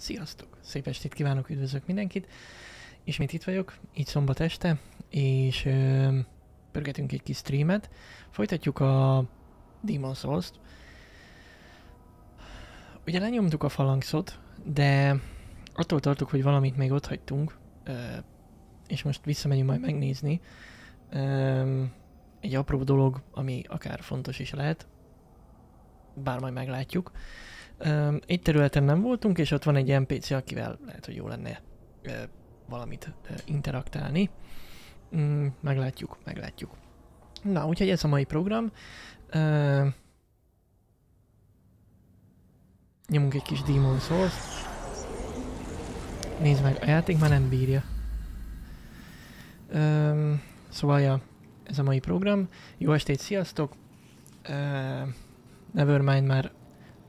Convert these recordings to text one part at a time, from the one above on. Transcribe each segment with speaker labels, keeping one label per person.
Speaker 1: Sziasztok! Szép estét kívánok, üdvözlök mindenkit! Ismét itt vagyok, így szombat este, és ö, pörgetünk egy kis streamet. Folytatjuk a Demon Souls-t. Ugye lenyomtuk a falangszot, de attól tartok, hogy valamit még ott hagytunk, ö, és most visszamegyünk majd megnézni. Ö, egy apró dolog, ami akár fontos is lehet, bár majd meglátjuk. Um, egy területen nem voltunk, és ott van egy NPC, akivel lehet, hogy jó lenne uh, valamit uh, interaktálni. Mm, meglátjuk, meglátjuk. Na, úgyhogy ez a mai program. Uh, nyomunk egy kis Demon souls Nézd meg, a játék már nem bírja. Um, szóval, ja, ez a mai program. Jó estét, sziasztok! Uh, Nevermind már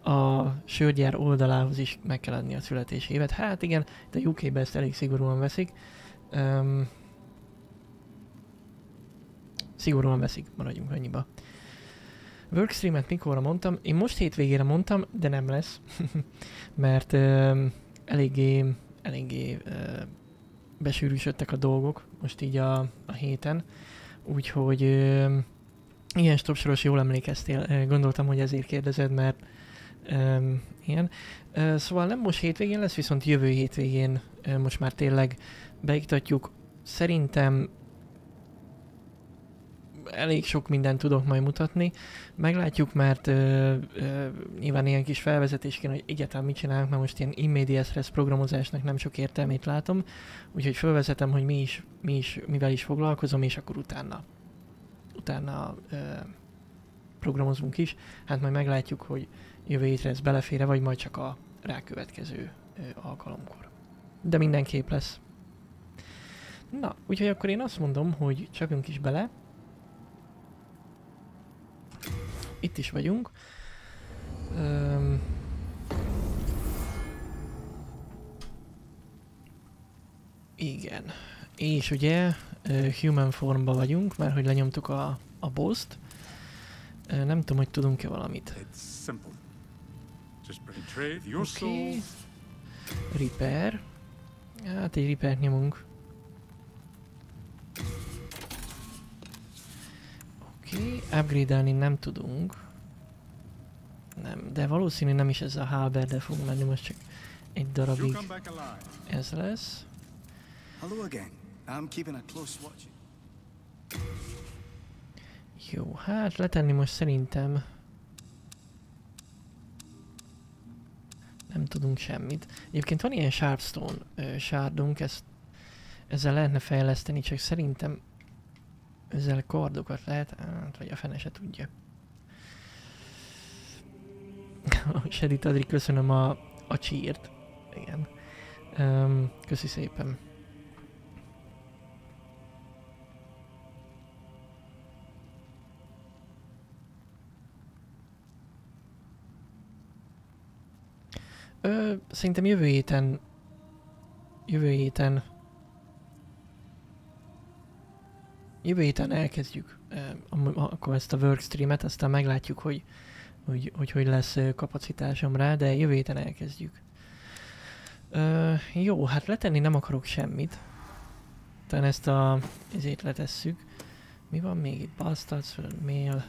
Speaker 1: a sörgyár oldalához is meg kell adni a születési évet. Hát igen, de UK-ben ezt elég szigorúan veszik. Um, szigorúan veszik, maradjunk annyiba. Workstreamet mikorra mondtam? Én most hétvégére mondtam, de nem lesz. Mert um, eléggé, eléggé uh, besűrűsödtek a dolgok most így a, a héten. Úgyhogy um, ilyen stopsoros jól emlékeztél, gondoltam, hogy ezért kérdezed, mert Um, igen. Uh, szóval nem most hétvégén lesz, viszont jövő hétvégén uh, most már tényleg beiktatjuk. Szerintem elég sok mindent tudok majd mutatni. Meglátjuk, mert uh, uh, nyilván ilyen kis felvezetésként, hogy egyáltalán mit csinálunk, mert most ilyen immediate res programozásnak nem sok értelmét látom, úgyhogy felvezetem, hogy mi is, mi is, mivel is foglalkozom, és akkor utána, utána uh, programozunk is. Hát majd meglátjuk, hogy jövő hétre ez belefére, vagy majd csak a rákövetkező alkalomkor. De mindenképp lesz. Na, úgyhogy akkor én azt mondom, hogy csapjunk is bele. Itt is vagyunk. Öm, igen. És ugye human formba vagyunk, mert hogy lenyomtuk a, a boss-t. Nem tudom, hogy tudunk-e valamit. It's simple. Okay. Repair. Hát egy repair nyomunk. Oké, okay. upgrade nem tudunk. Nem, de valószínű nem is ez a halber, de fog menni most csak egy darabig. Ez lesz. Hello again. I'm keeping a close watch. Jó, hát letenni most szerintem nem tudunk semmit. Egyébként van ilyen Sharpstone sárdunk, ezt, ezzel lehetne fejleszteni, csak szerintem ezzel kardokat lehet, hát, vagy a fene se tudja. Sedit Adri, köszönöm a, a csírt. Igen. Um, köszi szépen. Ö, szerintem jövő héten... Jövő héten... Jövő héten elkezdjük akkor ezt a workstreamet, aztán meglátjuk, hogy hogy, hogy, hogy lesz kapacitásom rá, de jövő héten elkezdjük. Ö, jó, hát letenni nem akarok semmit. Tehát ezt a... ezért letesszük. Mi van még itt? Bastards, mail.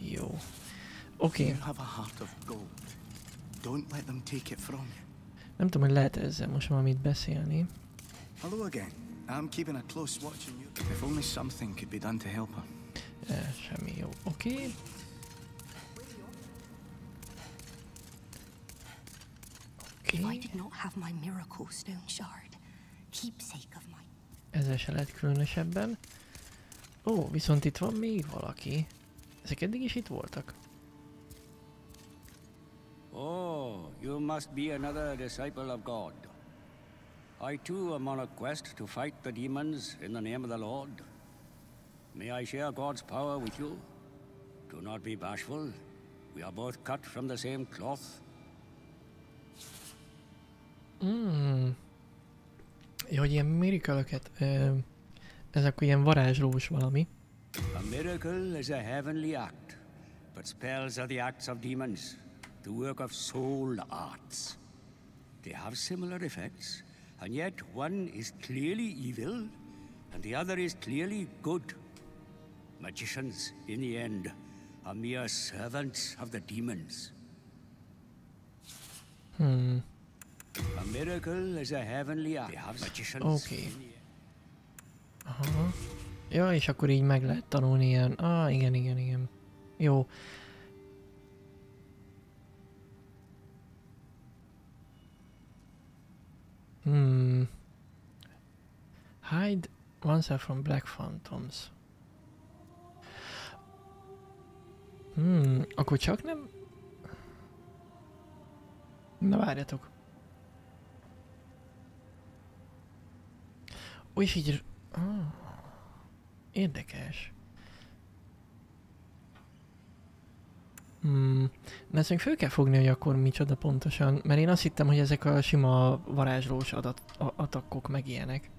Speaker 1: Jó. Oké. Okay. Don't let them take it from you. Nem tudom, hogy lehet ezzel most valamit beszélni. Hello again. I'm keeping a close watch on you. If only something could be done to help her. Eh, semmi jó. Oké. Okay. Okay. If I did not have my miracle stone shard, keepsake of my... Ezzel se lehet különösebben. Ó, viszont itt van még valaki. Ezek eddig is itt voltak.
Speaker 2: Oh, you must be another disciple of God. I too am on a quest to fight the demons in the name of the Lord. May I share God's power with you? Do not be bashful. We are both cut from the same cloth.
Speaker 1: Hmm. Jó, hogy ilyen miracle-öket, ezek ilyen varázslós valami.
Speaker 2: A miracle is a heavenly act, but spells are the acts of demons. The work of soul arts. They have similar effects, and yet one is clearly evil, and the other is clearly good. Magicians, in the end, are mere servants of the demons.
Speaker 1: Hmm.
Speaker 2: A miracle is a heavenly act. They have magicians.
Speaker 1: Oké.
Speaker 2: in the end.
Speaker 1: Aha. Ja, és akkor így meg lehet tanulni ilyen... Ah, igen, igen, igen. Jó. Hmm. Hide oneself from black phantoms. Hmm, akkor csak nem... Na várjatok. Így... Ah, érdekes. De ezt még föl kell fogni, hogy akkor micsoda pontosan, mert én azt hittem, hogy ezek a sima varázslós adat, a, attackok meg ilyenek.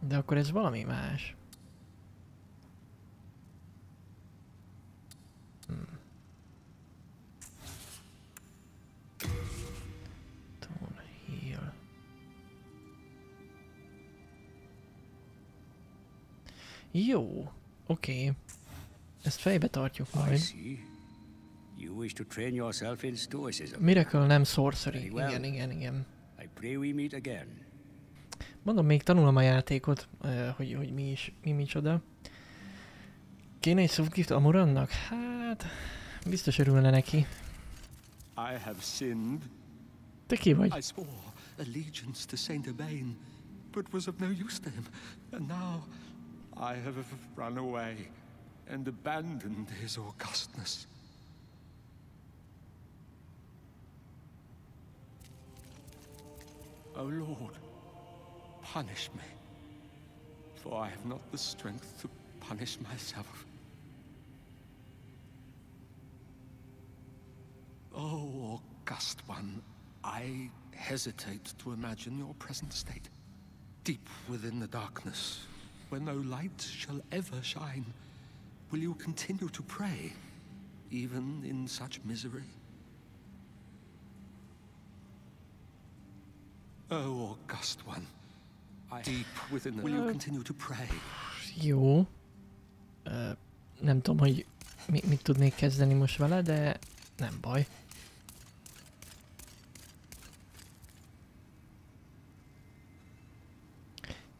Speaker 1: De akkor ez valami más. Hmm. Heal. Jó, oké. Ezt fejbe tartjuk majd.
Speaker 2: You wish to train yourself in stoicism.
Speaker 1: Miracle nem sorcery. Igen, igen, igen.
Speaker 2: I pray we meet again.
Speaker 1: Mondom, még tanulom a játékot, ö, hogy, hogy mi is, mi micsoda. Kéne egy softgift Amurannak? Hát, biztos örülne neki.
Speaker 3: I have sinned.
Speaker 1: Te ki vagy?
Speaker 3: I swore allegiance to Saint Urbain, but was of no use to him. And now I have run away and abandoned his augustness. O Lord, punish me, for I have not the strength to punish myself. Oh, august one, I hesitate to imagine your present state. Deep within the darkness, where no light shall ever shine, will you continue to pray, even in such misery? Oh, august one, deep within the... Will you continue to pray?
Speaker 1: Jó. Ö, nem tudom, hogy mi, mit tudnék kezdeni most vele, de nem baj.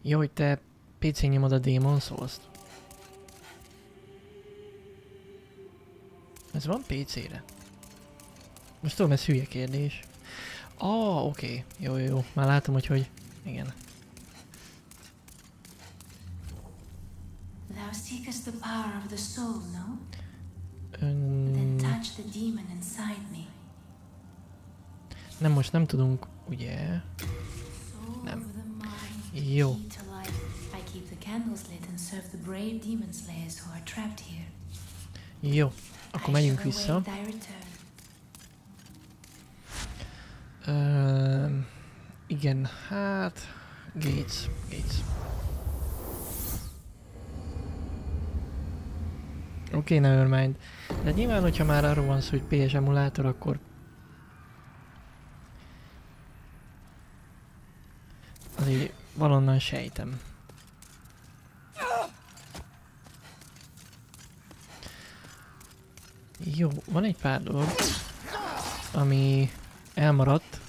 Speaker 1: Jó, hogy te PC-n nyomod a Demon souls -t. Ez van PC-re? Most tudom, ez hülye kérdés. Ah, oké. Okay. Jó, jó, jó. Már látom, hogy hogy... Igen.
Speaker 4: Thou seekest the power of the soul, no?
Speaker 1: Ön...
Speaker 4: Then touch the demon inside me.
Speaker 1: Nem, most nem tudunk, ugye? Nem. Jó. Jó. Akkor
Speaker 4: shall
Speaker 1: vissza. Ö, igen, hát... Gates, Gates. Oké, okay, nevermind. De nyilván, hogyha már arról van szó, hogy PS emulátor, akkor... Azért valonnan sejtem. Jó, van egy pár dolog, ami elmaradt.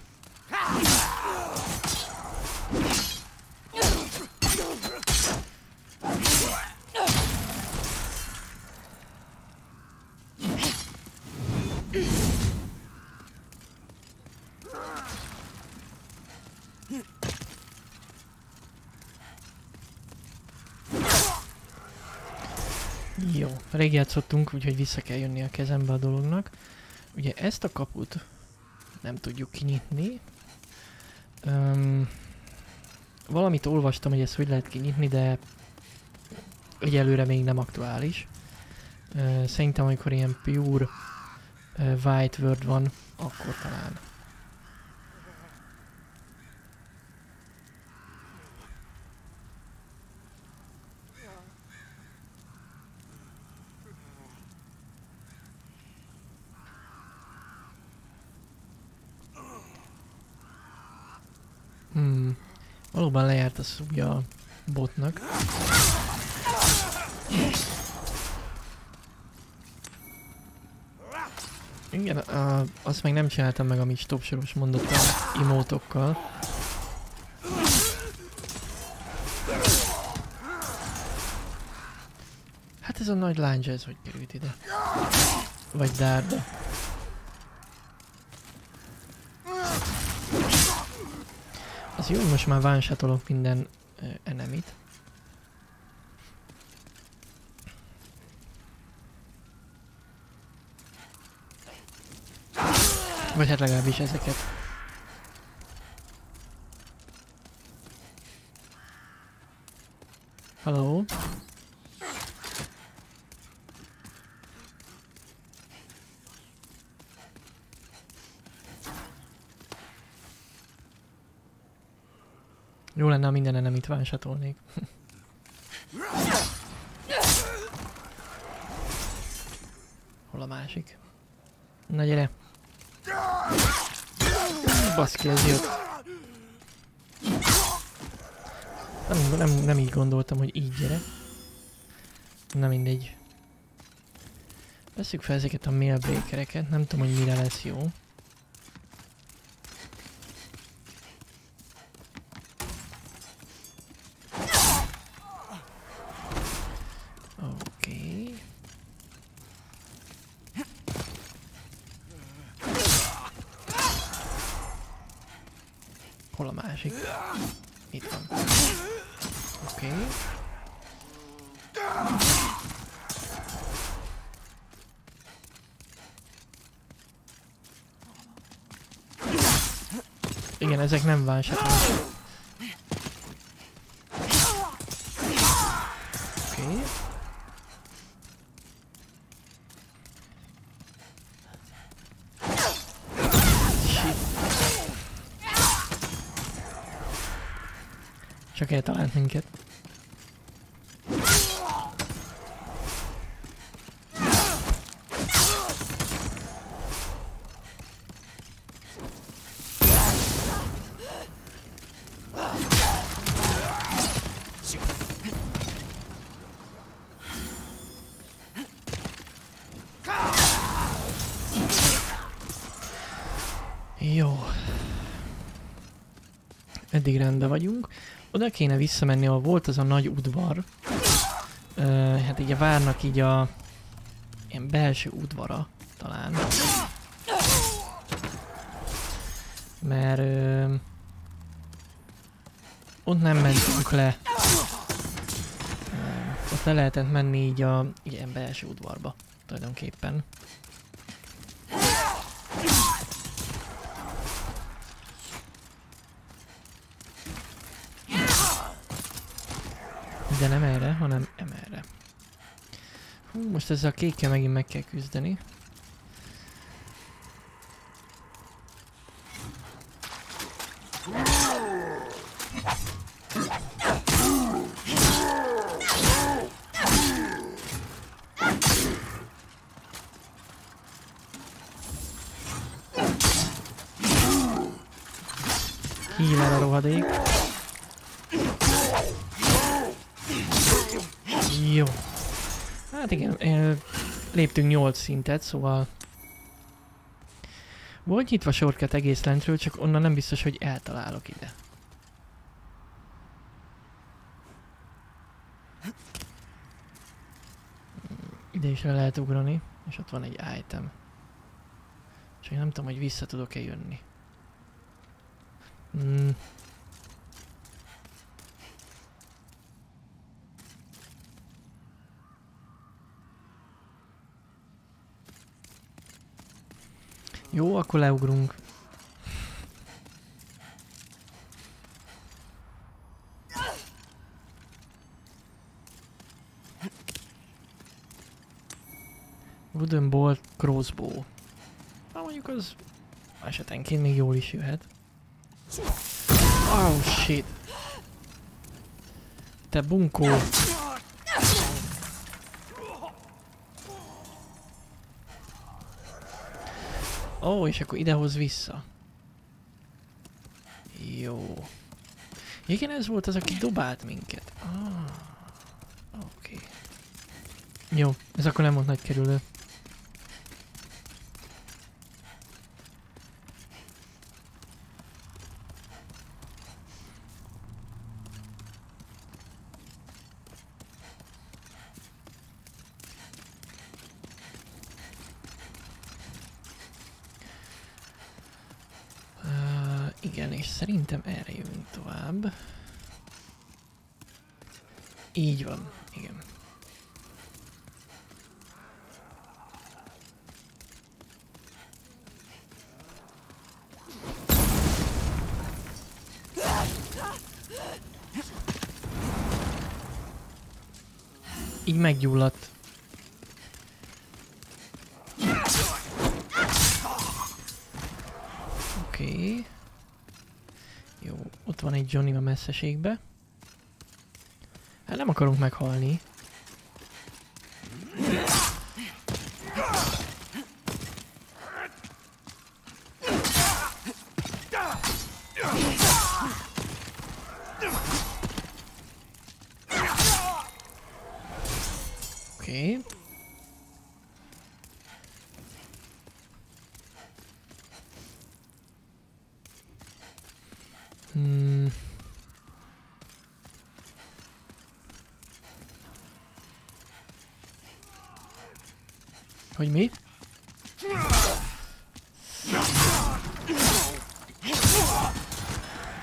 Speaker 1: Rég játszottunk, úgyhogy vissza kell jönni a kezembe a dolognak. Ugye ezt a kaput nem tudjuk kinyitni. Öm, valamit olvastam, hogy ezt hogy lehet kinyitni, de egyelőre még nem aktuális. Ö, szerintem, amikor ilyen pure ö, white word van, akkor talán. Valóban lejárt a szúja a botnak. Igen, a, azt még nem csináltam meg, amit stop soros mondott a imótokkal. Hát ez a nagy lándzsa, ez hogy került ide? Vagy dárda. Az jó, hogy most már vánsátolok minden uh, enemit. Vagy hát legalábbis ezeket. Hello? Jó lenne, ha minden nem itt vánsatolnék. Hol a másik? Na gyere! Baszki, ez jött. Nem, nem, nem így gondoltam, hogy így gyere. Na mindegy. Veszük fel ezeket a mailbreakereket, nem tudom, hogy mire lesz jó. Oké. Hol a másik? Itt van. Oké. Igen, ezek nem vásárolások. Oké. Shit. Csak eltalált minket. Jó. Eddig rendben vagyunk. Oda kéne visszamenni, ahol volt az a nagy udvar. Uh, hát így a várnak így a ilyen belső udvara talán. Mert uh, ott nem mentünk le. Uh, ott le lehetett menni így a ilyen belső udvarba tulajdonképpen. De nem erre, hanem emerre. Hú, most ezzel a kékkel megint meg kell küzdeni. Hílel a rohadék. Jó. Hát igen, ö, léptünk 8 szintet, szóval... Volt nyitva sorket egész lentről, csak onnan nem biztos, hogy eltalálok ide. Ide is le lehet ugrani, és ott van egy item. Csak nem tudom, hogy vissza tudok-e jönni. Mm. Jó, akkor leugrunk. Wooden bolt crossbow. Na mondjuk az esetenként még jól is jöhet. Oh shit. Te bunkó. Ó, és akkor idehoz vissza. Jó. Igen, ez volt az, aki dobált minket. Ah, oké. Okay. Jó, ez akkor nem volt nagy kerülő. Uh, igen, és szerintem erre jövünk tovább. Így van, igen. Így meggyulladt. Oké. Okay. Jó, ott van egy Johnny a messzeségbe. Hát nem akarunk meghalni. Oké. Okay. Hmm. Hogy mi?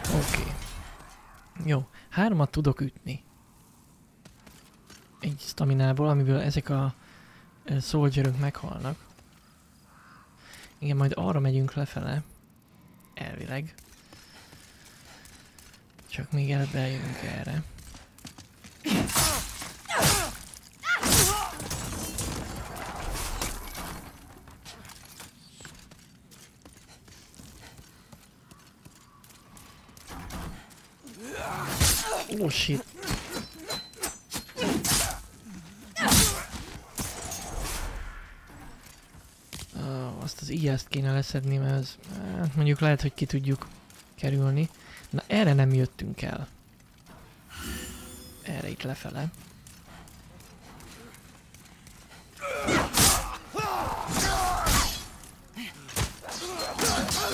Speaker 1: Oké. Okay. Jó, hármat tudok ütni. Egy staminából, amiből ezek a uh, soldierök meghalnak. Igen, majd arra megyünk lefele. Elvileg. Csak még előbb eljövünk erre. Oh shit. Oh, azt az ijeszt kéne leszedni, mert ez, hát mondjuk lehet, hogy ki tudjuk kerülni. Na erre nem jöttünk el. Erre itt lefele.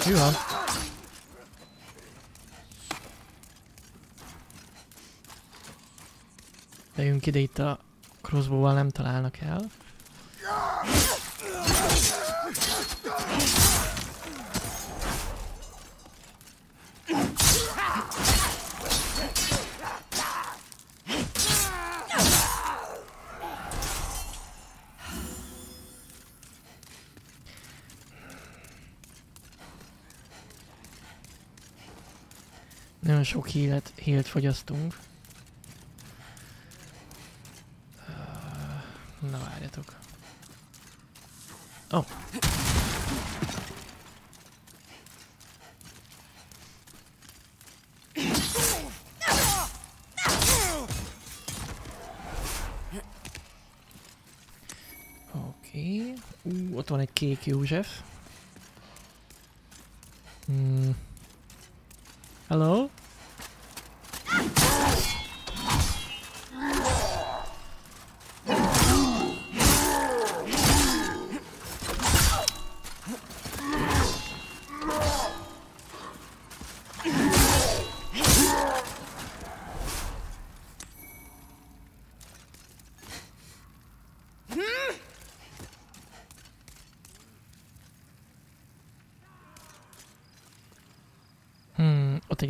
Speaker 1: Jó. Bejünk ide itt a crossbow nem találnak el. Sok hílet, hílt fogyasztunk. Na várjatok. Oh. Oké. Okay. Ott van egy kék József.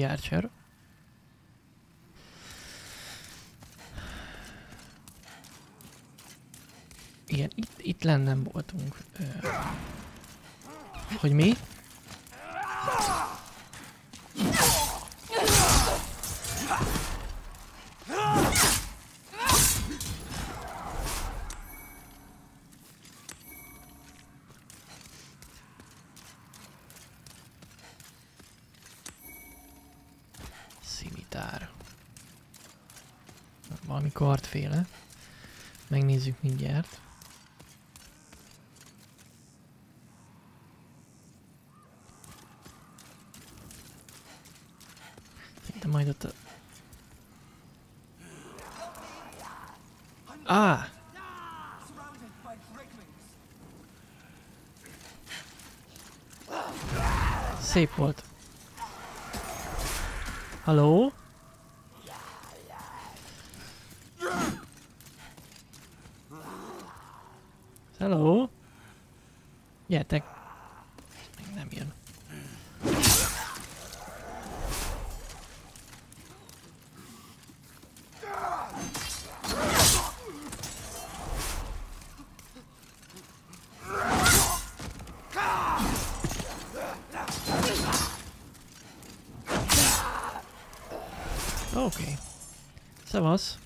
Speaker 1: Egy Archer. Igen, itt, itt lenne nem voltunk. Hogy mi? Szimitár. Valami kartféle. Megnézzük mindjárt. De majd ott a Ah! Szép volt. Halló? Hello? Gyertek. Még nem jön. Okay. Szevasz.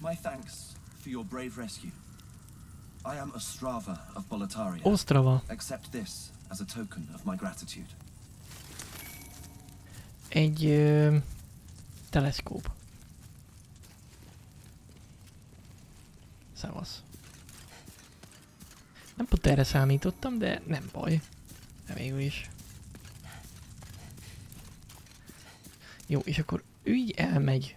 Speaker 5: My thanks for your brave rescue. I am Ostrava of Boletaria.
Speaker 1: Ostrava.
Speaker 5: Accept this as a token of my gratitude.
Speaker 1: Egy ö, teleszkóp. Szevasz. Nem pont erre számítottam, de nem baj. De végül is. Jó, és akkor ő így elmegy.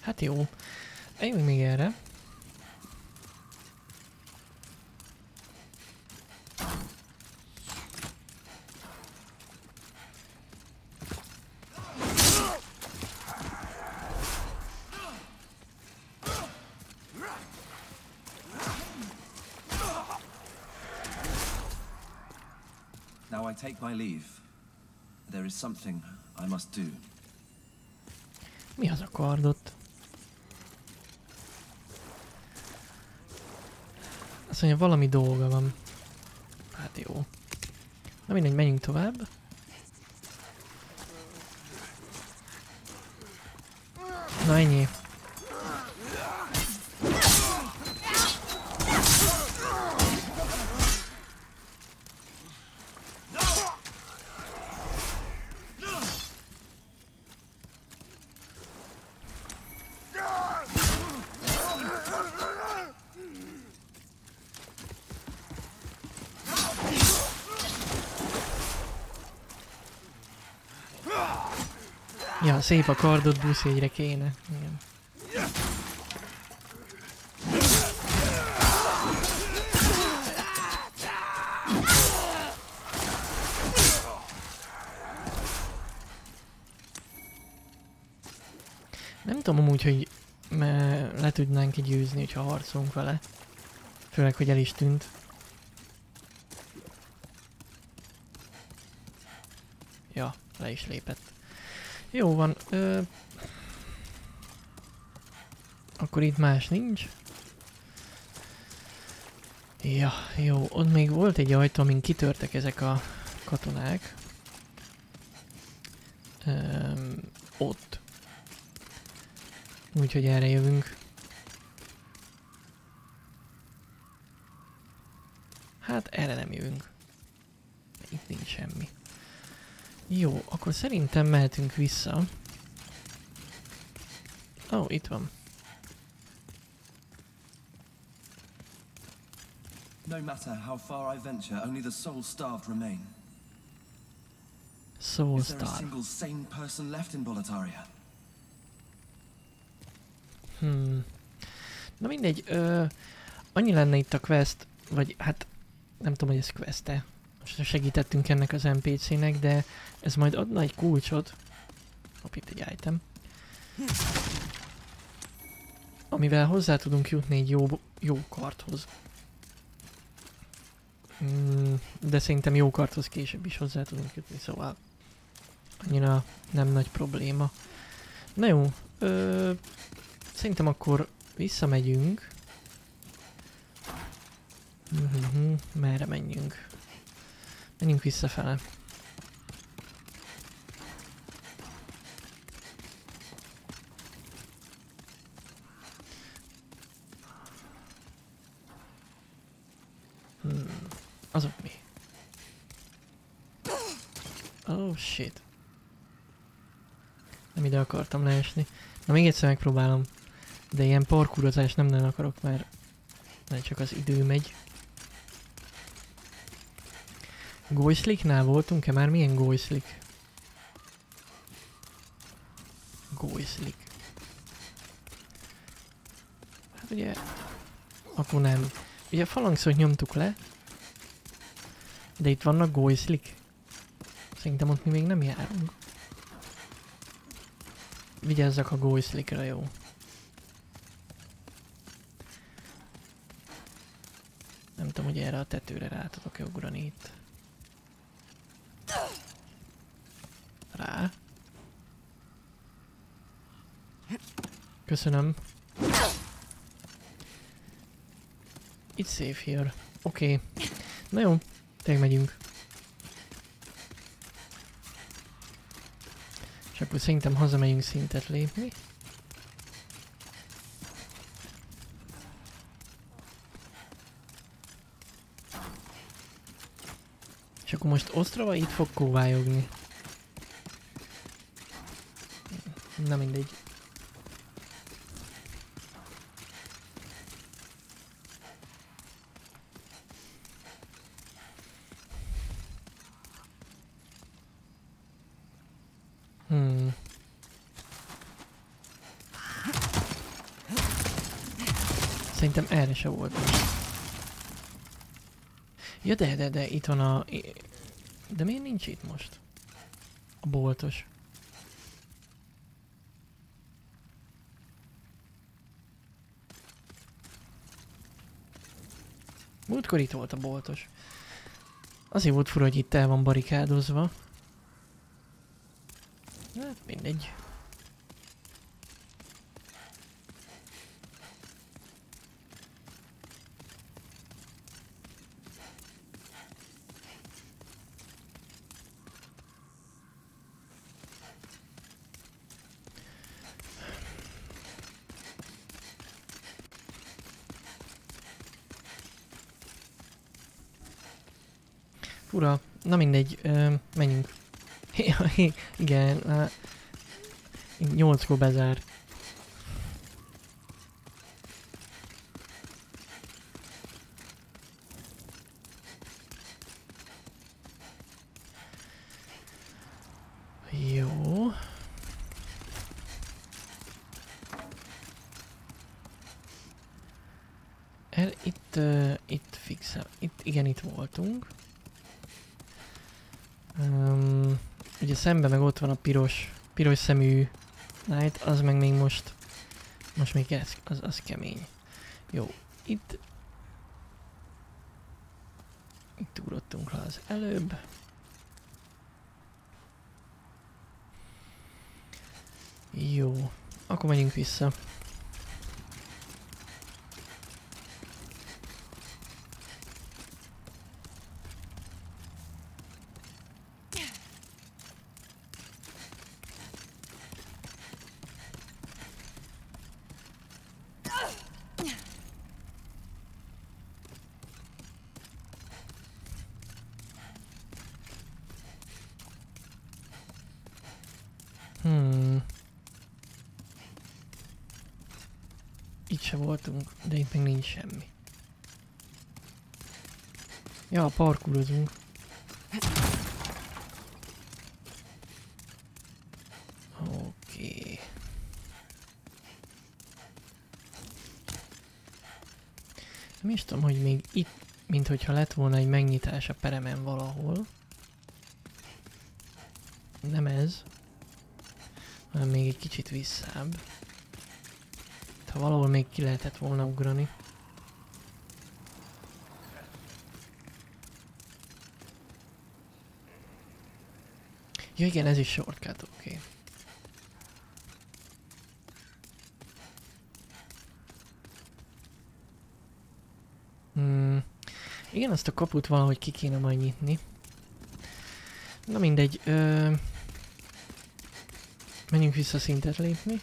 Speaker 1: Hát jó. Eljövünk még erre.
Speaker 5: My leave. There is something I must do.
Speaker 1: Mi az a kardot? Azt mondja, valami dolga van. Hát jó. Na mindegy, menjünk tovább. Na ennyi. Szép a kardot, buszégyre kéne. Igen. Nem tudom amúgy, hogy le tudnánk győzni, hogyha harcolunk vele. Főleg, hogy el is tűnt. Ja, le is lépett. Jó van. Ö... Akkor itt más nincs. Ja, jó. Ott még volt egy ajtó, amin kitörtek ezek a katonák. Öm, ott. Úgyhogy erre jövünk. Hát erre nem jövünk. Itt nincs semmi. Jó, akkor szerintem mehetünk vissza. Ó, oh, itt van.
Speaker 5: No matter how far I venture, only the soul-starved remain.
Speaker 1: Soul
Speaker 5: Is there a single sane person left in Boletaria?
Speaker 1: Hmm. Na mindegy, ö, annyi lenne itt a quest, vagy hát nem tudom, hogy ez quest-e. Most segítettünk ennek az NPC-nek, de ez majd adna egy kulcsot. Hopp, itt egy item. Amivel hozzá tudunk jutni egy jó, jó karthoz. Mm, de szerintem jó karthoz később is hozzá tudunk jutni, szóval annyira nem nagy probléma. Na jó, ö, Szerintem akkor visszamegyünk. Mhm, merre menjünk? Menjünk visszafele. Hmm, azok mi? Oh shit. Nem ide akartam leesni. Na még egyszer megpróbálom. De ilyen parkúrozást nem nagyon akarok, mert mert csak az idő megy. Goisliknál voltunk-e már? Milyen Goislik? Goislik. Hát ugye... Akkor nem. Ugye a falangszót nyomtuk le. De itt vannak Goislik. Szerintem ott mi még nem járunk. Vigyázzak a Goislikra, jó? Nem tudom, hogy erre a tetőre rá tudok-e ugrani itt. Rá. Köszönöm. It's safe here. Oké. Okay. Na jó, tényleg megyünk. És akkor szerintem hazamegyünk szintet lépni. És akkor most Osztrava itt fog kóvályogni. Na mindegy. Hmm. Szerintem erre se volt. Ja de, de, de, itt van a... De miért nincs itt most? A boltos. Múltkor itt volt a boltos. Azért volt fura, hogy itt el van barikádozva. Hát mindegy. Fura. Na mindegy, menjünk. Igen, á, nyolckor bezár. Jó. El, itt, uh, itt fixem. Itt, igen, itt voltunk. Um, ugye szemben meg ott van a piros, piros szemű Knight, az meg még most, most még ez, az, az kemény. Jó, itt, itt ugrottunk le az előbb. Jó, akkor menjünk vissza. Hmm. Itt se voltunk, de itt még nincs semmi. Ja, parkurozunk. Oké. Nem is tudom, hogy még itt, mint hogyha lett volna egy megnyitás a peremen valahol. Nem ez hanem még egy kicsit visszább. Ha valahol még ki lehetett volna ugrani. Ja igen, ez is shortcut, oké. Okay. Hmm. Igen, azt a kaput valahogy ki kéne majd nyitni. Na mindegy. Ö Menjünk vissza szintet lépni.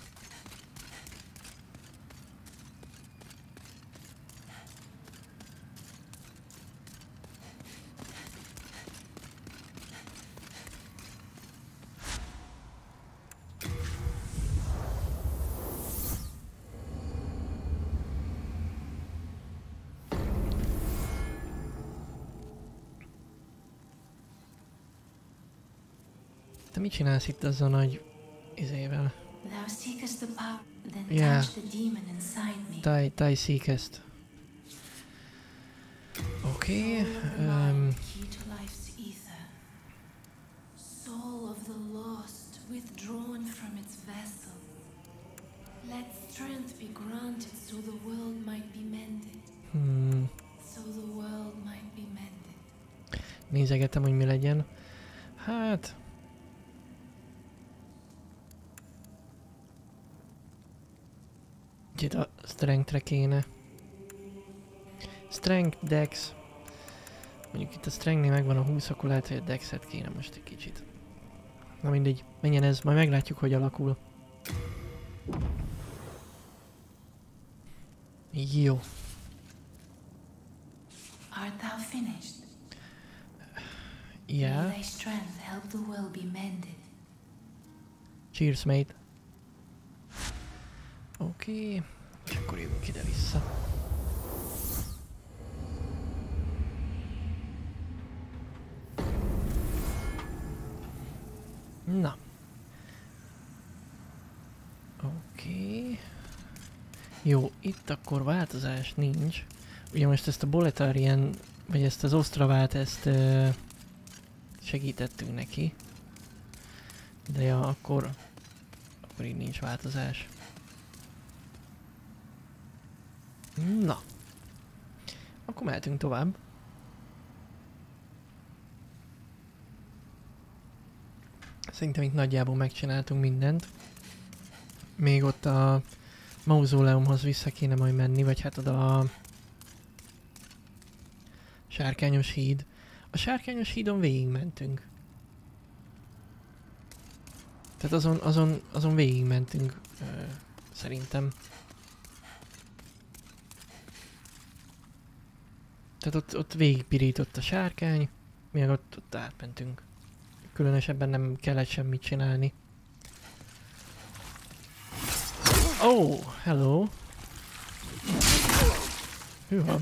Speaker 1: Csinálsz itt azzal a nagy izével? Yeah. Taj, taj szíkezt. Itt a strength kéne. Strength, dex. Mondjuk itt a strengthnél megvan a 20, akkor lehet, hogy a dexet kéne most egy kicsit. Na mindegy, menjen ez, majd meglátjuk, hogy alakul. Jó.
Speaker 4: Art thou finished?
Speaker 1: Yeah.
Speaker 4: May thy strength help the world be mended.
Speaker 1: Cheers, mate. Oké. És akkor jövünk ide vissza. Na. Oké. Jó, itt akkor változás nincs. Ugye most ezt a Boletarian, vagy ezt az Ostravát, ezt uh, segítettünk neki. De ja, akkor, akkor így nincs változás. Na. Akkor mehetünk tovább. Szerintem itt nagyjából megcsináltunk mindent. Még ott a mauzóleumhoz vissza kéne majd menni, vagy hát oda a sárkányos híd. A sárkányos hídon végigmentünk. Tehát azon, azon, azon végigmentünk, ö, szerintem. Tehát ott, ott végigpirított a sárkány, mi meg ott, ott átmentünk. Különösebben nem kellett semmit csinálni. Oh, hello! Hűha.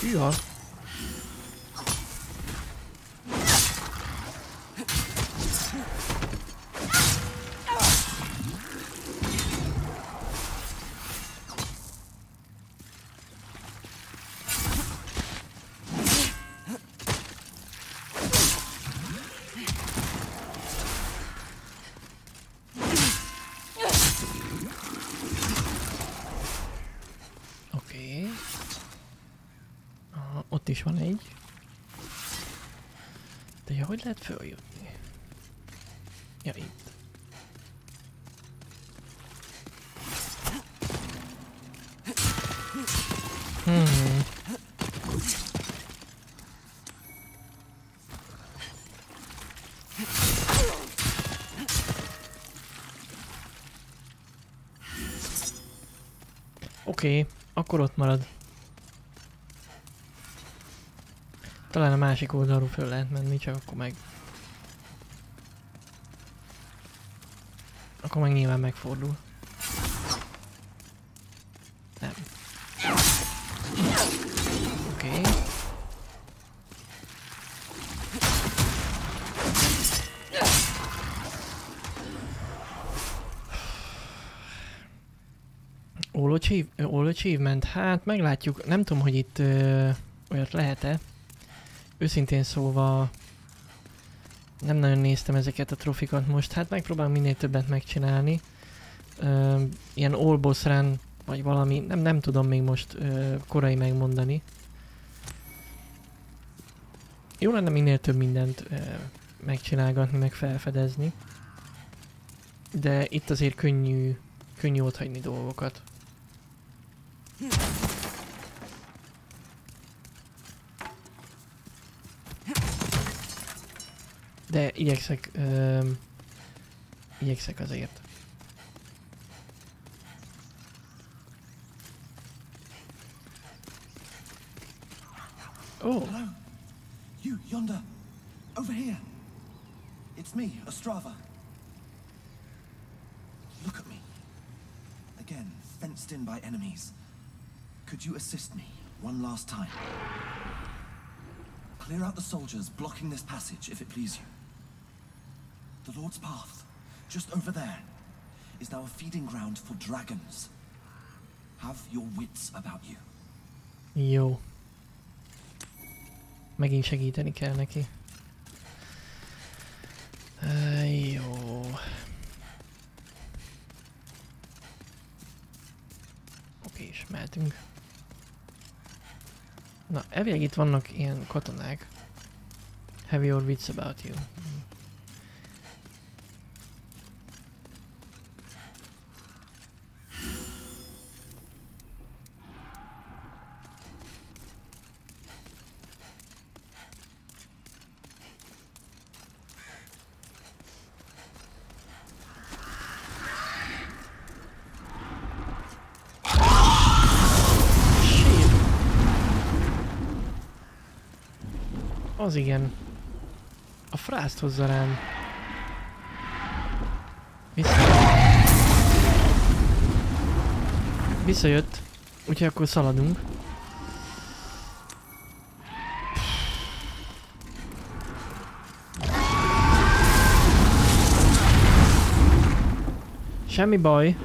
Speaker 1: Hűha. Oké. Okay. Aha, ott is van egy. De ja, hogy lehet följutni? Ja, itt. Hmm. Oké, okay, akkor ott marad. Talán a másik oldalról föl lehet menni, csak akkor meg... Akkor meg nyilván megfordul. Nem. Oké. Okay. All, achieve, all achievement? Hát meglátjuk. Nem tudom, hogy itt ö, olyat lehet-e. Őszintén szólva nem nagyon néztem ezeket a trofikat most. Hát megpróbálom minél többet megcsinálni. Ö, ilyen all boss run, vagy valami, nem, nem tudom még most ö, korai megmondani. Jó lenne minél több mindent ö, megcsinálgatni, meg felfedezni. De itt azért könnyű, könnyű otthagyni dolgokat. Igyekszek, öm, igyekszek azért. Oh,
Speaker 5: Hello? You, yonder. Over here. It's me, Ostrava. Look at me. Again, fenced in by enemies. Could you assist me one last time? Clear out the soldiers blocking this passage, if it please you. The Lord's Path, just over there, is now a feeding ground for dragons. Have your wits about you.
Speaker 1: Jó. Megint segíteni kell neki. Uh, jó. Oké, és mehetünk. Na, elvileg itt vannak ilyen katonák. Have your wits about you. Az igen. A frászt hozza rám. Vissza. Visszajött. Úgyhogy akkor szaladunk. Semmi baj.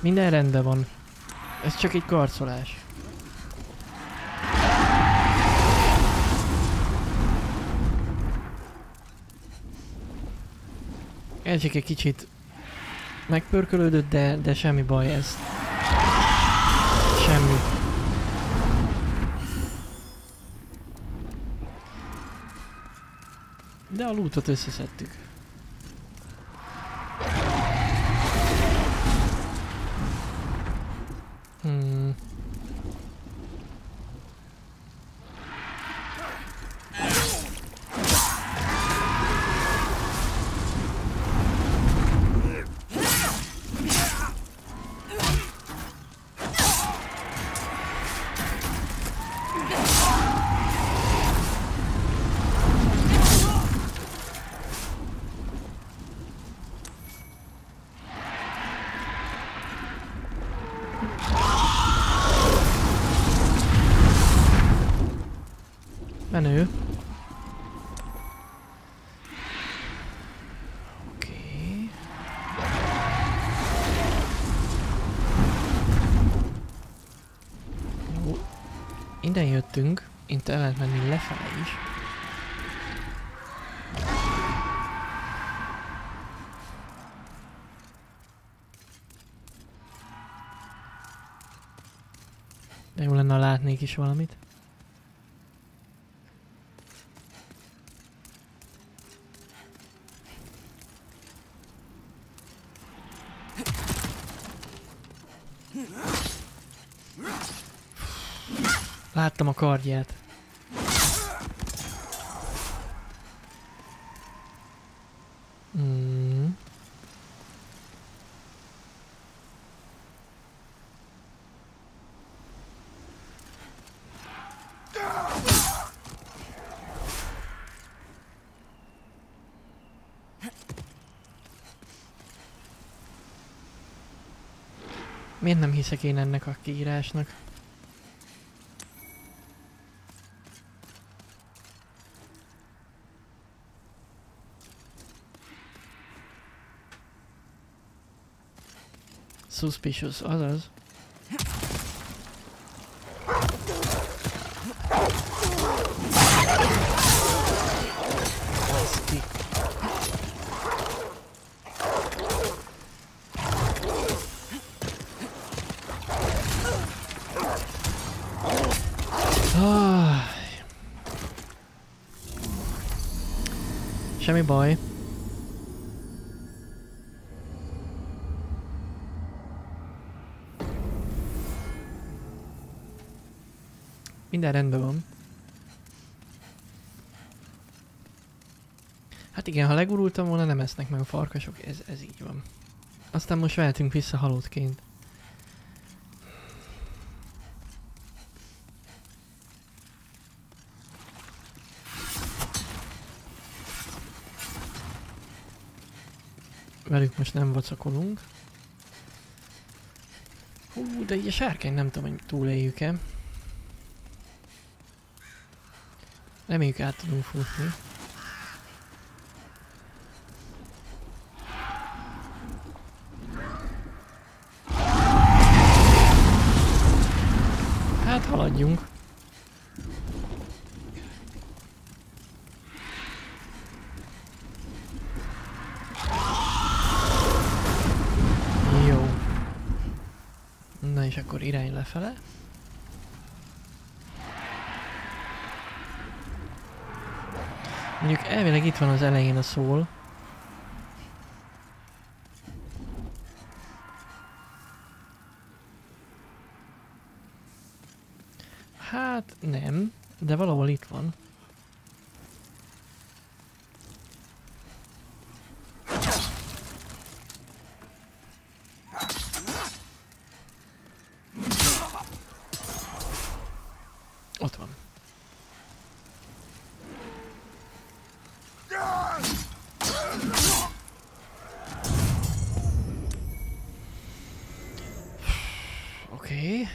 Speaker 1: Minden rendben van. Ez csak egy karcolás. Csak egy kicsit megpörkölődött, de, de semmi baj ez. Semmi. De a lootot összeszedtük. Is valamit. Láttam a kardját. Miért nem hiszek én ennek a kiírásnak? Suspicious, azaz. Baszki. Ah. Semmi baj. Minden rendben van. Hát igen, ha legurultam volna, nem esznek meg a farkasok, ez, ez így van. Aztán most vehetünk vissza halottként. Velük most nem vacakolunk. Hú, de így a sárkány nem tudom, hogy túléljük-e. Reméljük át tudunk futni. Hát haladjunk. Jó. Na és akkor irány lefele. Mondjuk elvileg itt van az elején a szól. Hát nem, de valahol itt van. Ott van. Oké. Okay.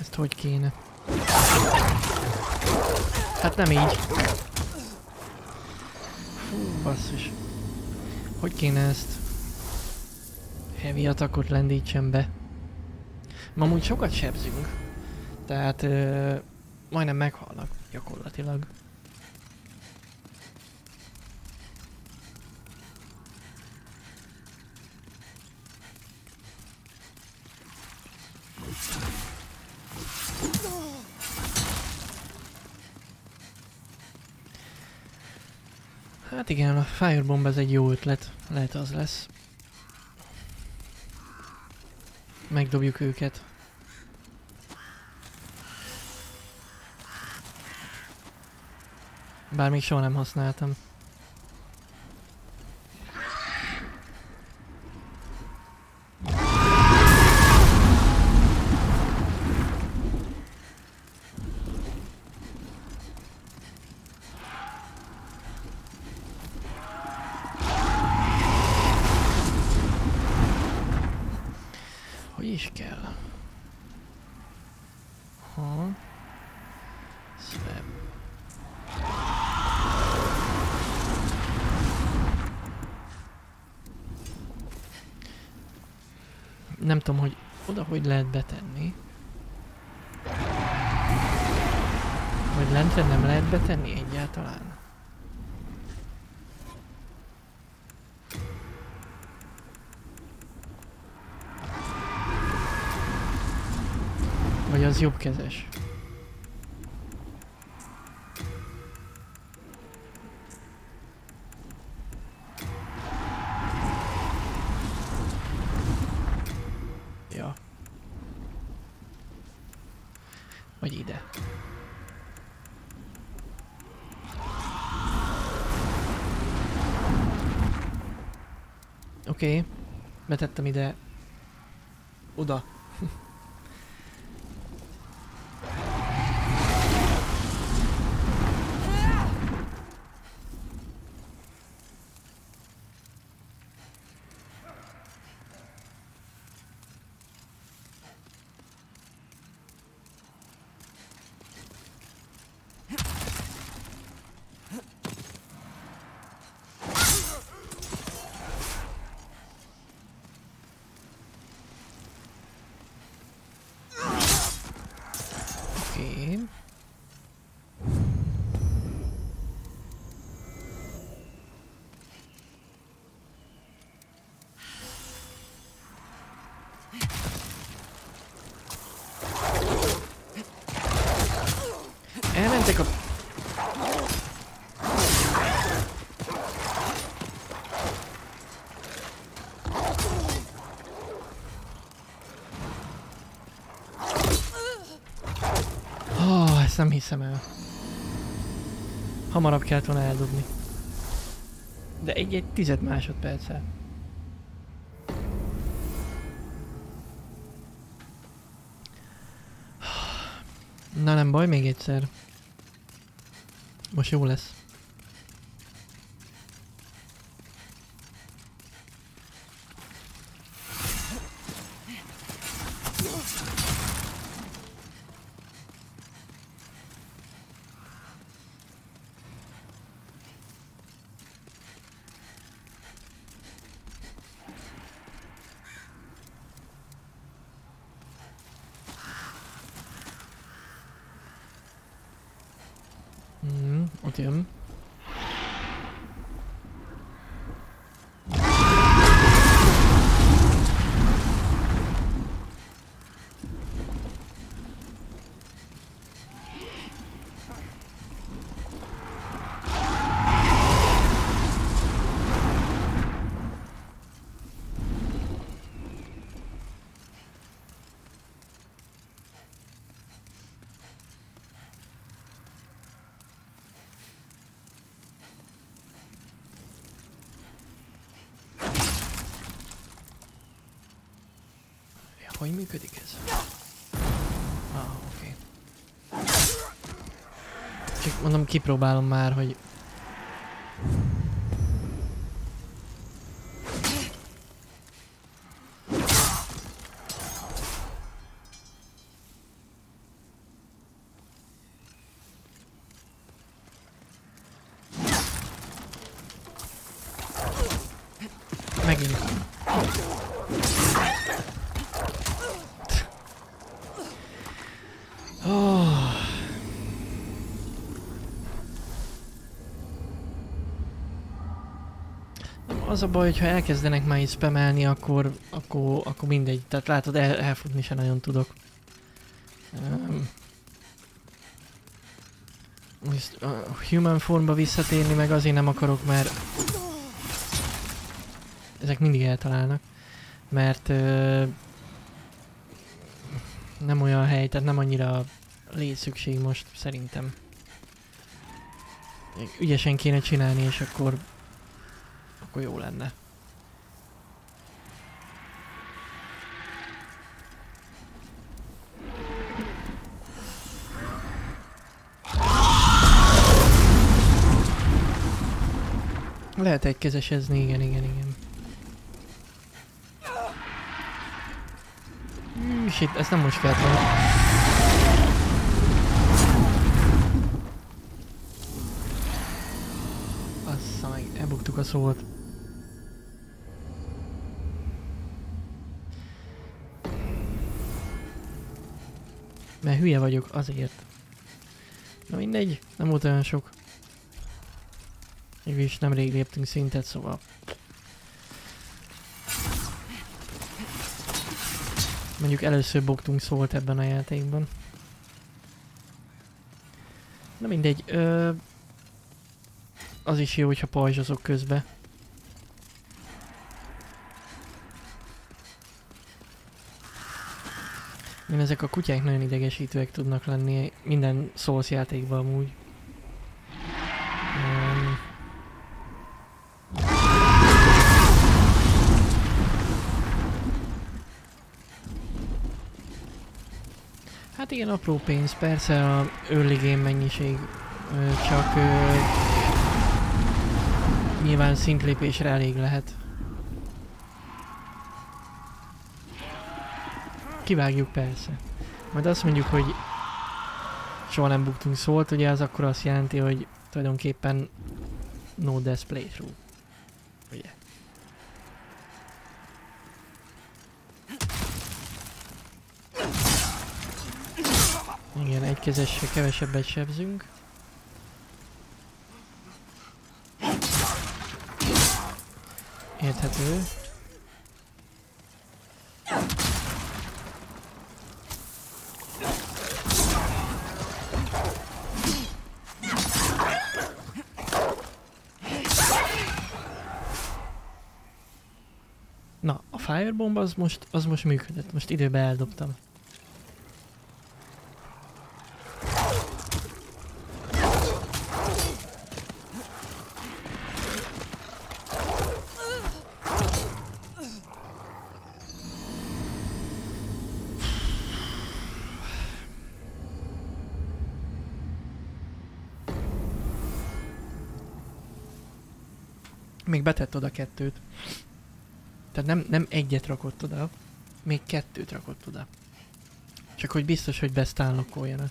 Speaker 1: Ezt hogy kéne? Hát nem így. Fú, basszus. Hogy kéne ezt? Heavy attackot lendítsen be. Ma amúgy sokat sebzünk. Tehát ö, majdnem meghalnak gyakorlatilag. Hát igen, a Firebomb ez egy jó ötlet. Lehet az lesz. Megdobjuk őket. Bár még soha nem használtam. Hogy is kell? Ha. Swap. Nem tudom, hogy oda hogy lehet betenni. Vagy lentre nem lehet betenni egyáltalán. Jobbkezes. Ja. Vagy ide. Oké. Okay. Betettem ide. Oda. Oké. Elmentek a... Oh, ezt nem hiszem el. Hamarabb kellett volna eldobni. De egy-egy tized másodperccel. Na nem baj, még egyszer. Most jó lesz. Ott jön. Hogy működik ez? Ah, oké. Okay. Csak mondom, kipróbálom már, hogy... Megint. Oh. Az a baj, hogyha elkezdenek már így spamelni, akkor, akkor, akkor mindegy. Tehát látod, el, elfutni se nagyon tudok. Um, most a human formba visszatérni meg azért nem akarok, mert ezek mindig eltalálnak. Mert uh, nem olyan hely, tehát nem annyira létszükség most szerintem. Ügyesen kéne csinálni, és akkor akkor jó lenne. Lehet egy kezesezni, igen, igen, igen. Mm, shit, ezt nem most kellett volna. Assza meg, elbuktuk a szót. Mert hülye vagyok, azért. Na mindegy, nem volt olyan sok. Mégis nem rég léptünk szintet, szóval... Mondjuk először buktunk szólt ebben a játékban. Na mindegy, ö... Az is jó, hogyha pajzsozok közbe. Én ezek a kutyák nagyon idegesítőek tudnak lenni minden Souls játékban amúgy. Um, Hát igen, apró pénz, persze a early game mennyiség, csak ö, nyilván szintlépésre elég lehet. Kivágjuk persze. Majd azt mondjuk, hogy soha nem buktunk szólt, ugye az akkor azt jelenti, hogy tulajdonképpen no death playthrough. Ugye? Igen, egy kezessel kevesebbet sebzünk. Érthető. Na, a firebomb az most, az most működött, most időbe eldobtam. Még betett oda kettőt. Tehát nem, nem egyet rakott oda, még kettőt rakott oda. Csak hogy biztos, hogy bestálnokoljanak.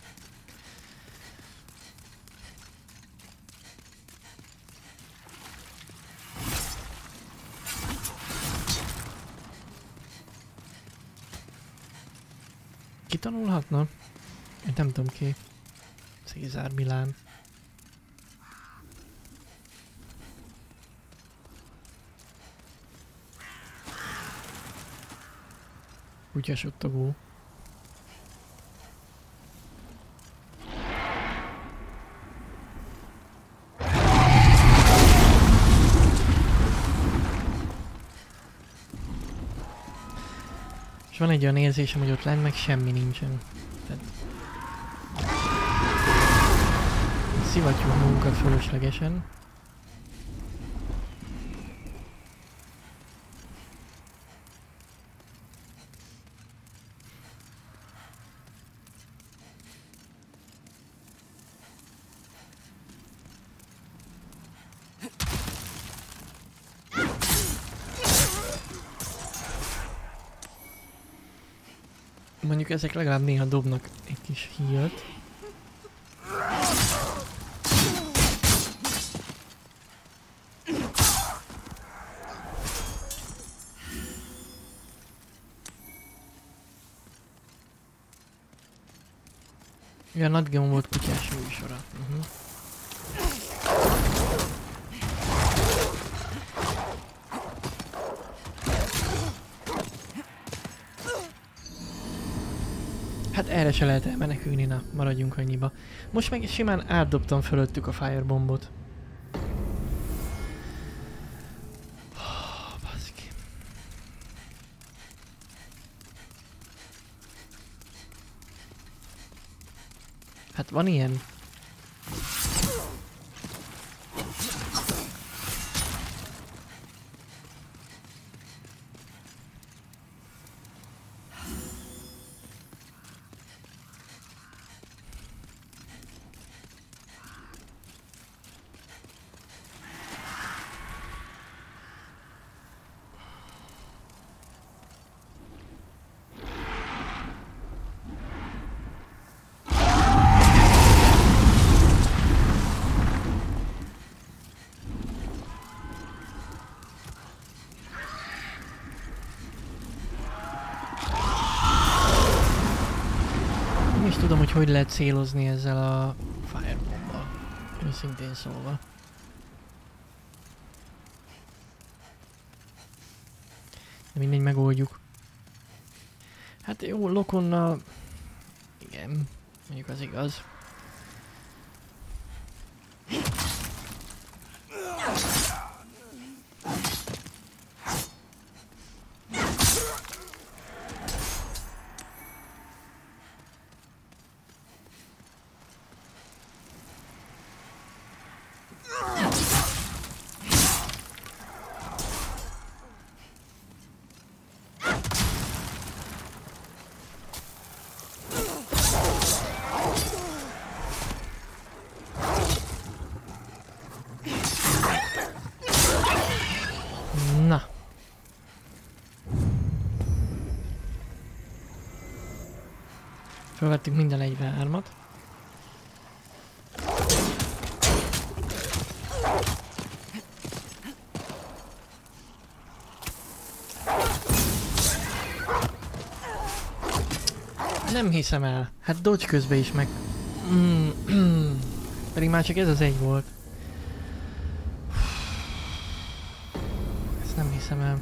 Speaker 1: Ki tanulhatna? Én nem tudom ki. Cézár Milán. Kutyasuttogó. És van egy olyan érzésem, hogy ott lent meg semmi nincsen. Tehát... Szivatjuk magunkat fölöslegesen. Mondjuk ezek legalább néha dobnak egy kis híjat. Ja, Nat Geo volt kutyás műsora. Uh-huh. Hát erre se lehet elmenekülni, na, maradjunk annyiba. Most meg simán átdobtam fölöttük a firebombot. Oh. Hát van ilyen. Nem is tudom, hogy lehet célozni ezzel a firebombbal. Őszintén szólva. De mindegy, megoldjuk. Hát jó, Lokonnal... Igen, mondjuk az igaz. Na. Felvettük minden 43-at. Nem hiszem el. Hát dodge közben is meg... Mm, Pedig már csak ez az egy volt. Ezt nem hiszem el.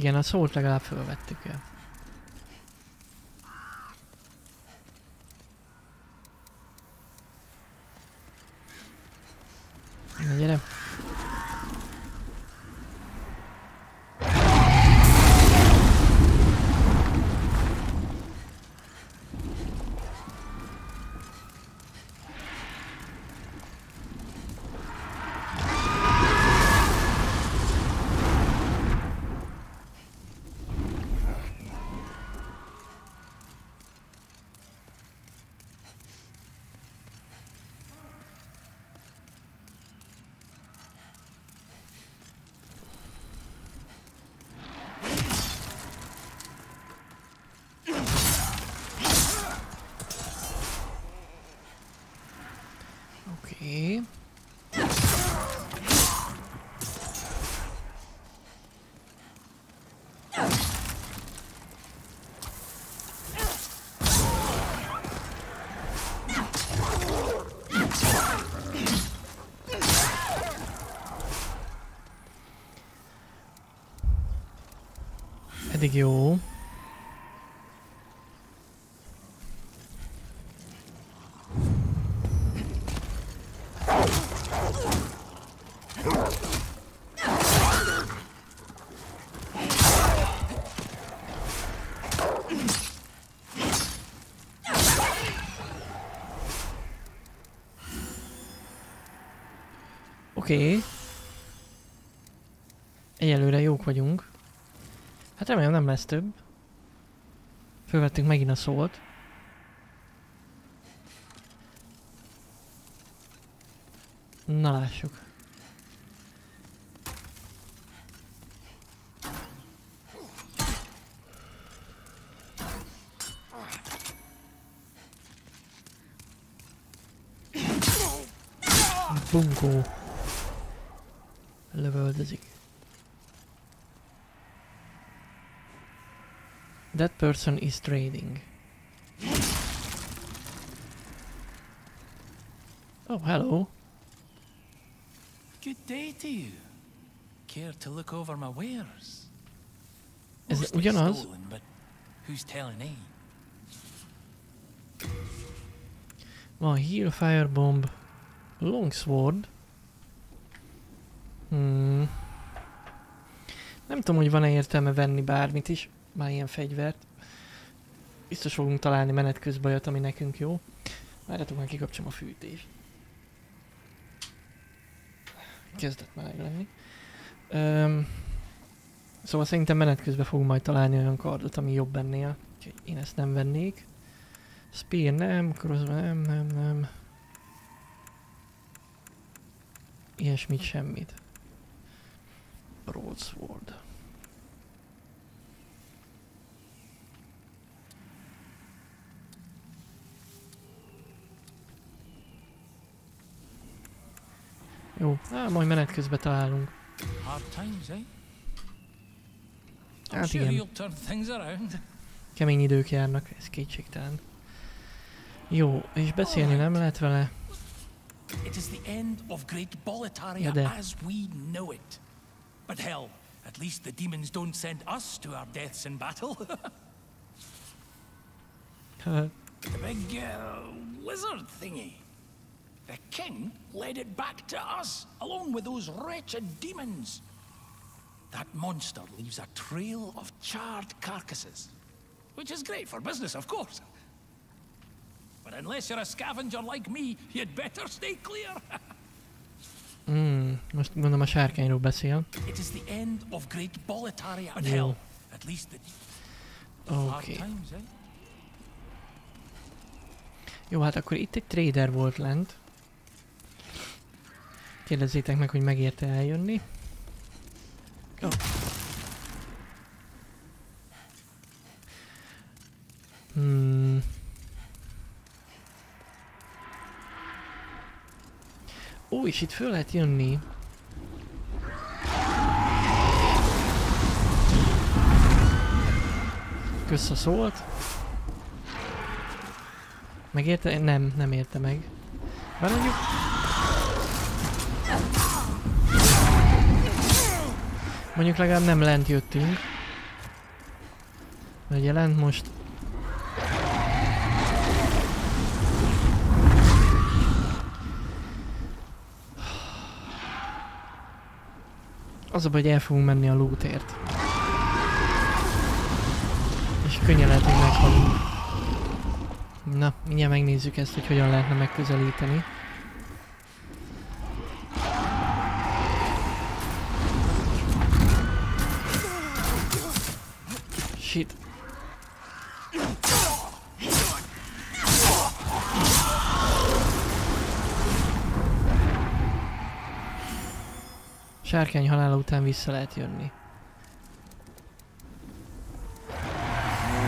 Speaker 1: Igen, a szót legalább felvettük el. Na gyere. Oké. Okay. Eddig jó. Oké. Okay. Egyelőre jók vagyunk. Hát remélem nem lesz több. Fölvettünk megint a szót. Na lássuk. Bunkó. That person is trading. Oh, hello.
Speaker 6: Good day to you. Care to look over my wares?
Speaker 1: Ez ugyanaz?
Speaker 6: stolen, but who's telling eh?
Speaker 1: Van Heal, Firebomb, Longsword. Hmm. Nem tudom, hogy van-e értelme venni bármit is, már ilyen fegyvert. Biztos fogunk találni menet közben olyat, ami nekünk jó. Várjatok, már kikapcsolom a fűtést. Kezdett meleg lenni. Öm, szóval szerintem menet közben fogunk majd találni olyan kardot, ami jobb ennél. Úgyhogy én ezt nem vennék. Spear nem, cross nem, nem, nem. Ilyesmit, semmit. Broadsword. Jó, á, majd menet közben találunk.
Speaker 6: Hard times, eh?
Speaker 1: Hát igen. Kemény idők járnak, ez kétségtelen. Jó, és beszélni nem lehet vele.
Speaker 6: It is the end of Great Boletaria
Speaker 1: Ja,
Speaker 6: as we know it. But hell, at least the demons don't send us to our deaths in battle. the big uh, wizard thingy. The king led it back to us, along with those wretched demons. That monster leaves a trail of charred carcasses, which is great for business, of course. But unless you're a scavenger like me, you'd better stay clear.
Speaker 1: Hmm, most gondolom a sárkányról beszél.
Speaker 6: It is the end of Great Boletaria and hell. At least the
Speaker 1: Oké. Okay.
Speaker 6: times, eh?
Speaker 1: Jó, hát akkor itt egy trader volt lent. Kérdezzétek meg, hogy megérte eljönni. Jó. Hmm. Ó, és itt föl lehet jönni. Kösz a szólt. Megérte? Nem, nem érte meg. Bár mondjuk... Mondjuk legalább nem lent jöttünk. Mert ugye lent most... Az a baj, hogy el fogunk menni a lootért. És könnyen lehet, hogy meghalunk. Na, mindjárt megnézzük ezt, hogy hogyan lehetne megközelíteni. Shit. Sárkány halála után vissza lehet jönni.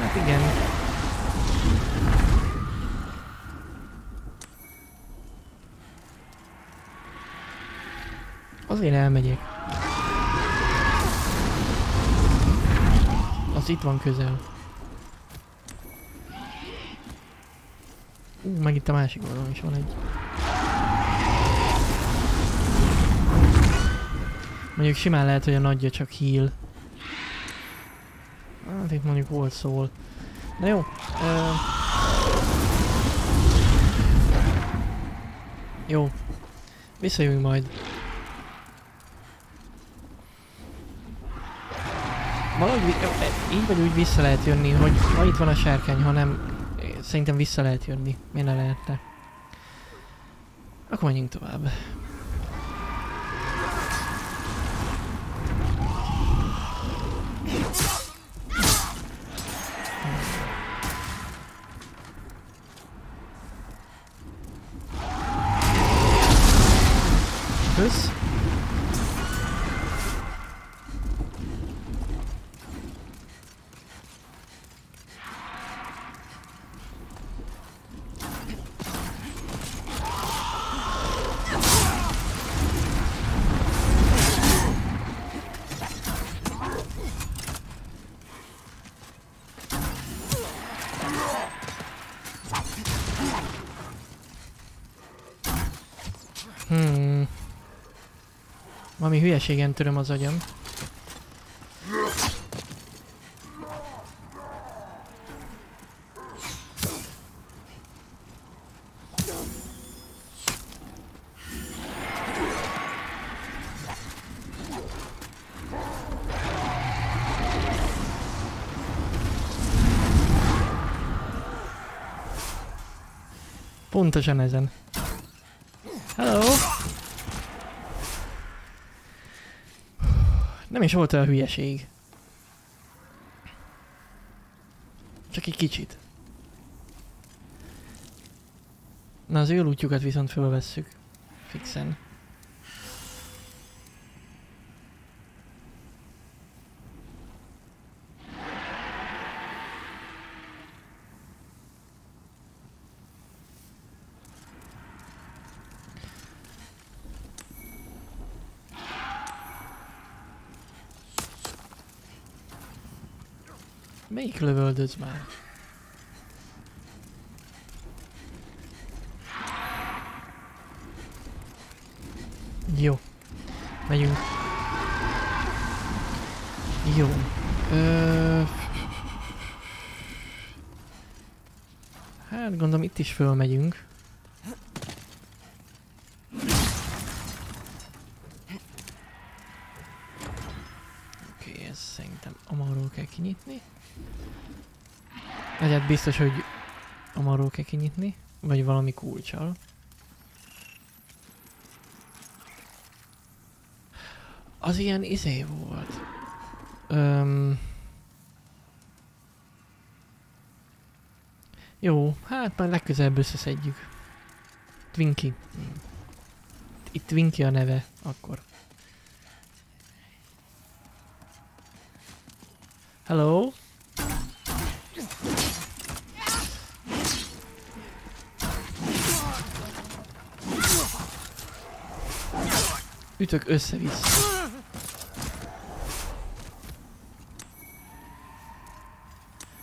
Speaker 1: Hát igen. Azért elmegyek. Az itt van közel. Ú, meg itt a másik oldalon is van egy. Mondjuk simán lehet, hogy a nagyja csak heal. Hát itt mondjuk volt szól. Na jó. Ö... Jó. Visszajövünk majd. Valahogy így vagy úgy vissza lehet jönni, hogy ha itt van a sárkány, ha nem, ö, szerintem vissza lehet jönni. Miért ne lehetne? Akkor menjünk tovább. Hülyeségen töröm az agyam. Pontosan ezen. Hello! Nem is volt olyan hülyeség. Csak egy kicsit. Na az útjukat viszont fölvesszük. Fixen. Melyik lövöldöz már? Jó. Megyünk. Jó. Ö... Hát gondolom itt is fölmegyünk. Biztos, hogy amarról kell kinyitni. Vagy valami kulcsal. Az ilyen izé volt. Öm... Jó, hát már legközelebb összeszedjük. Twinkie. Hmm. Itt Twinkie a neve, akkor. Hello? Ütök össze-vissza.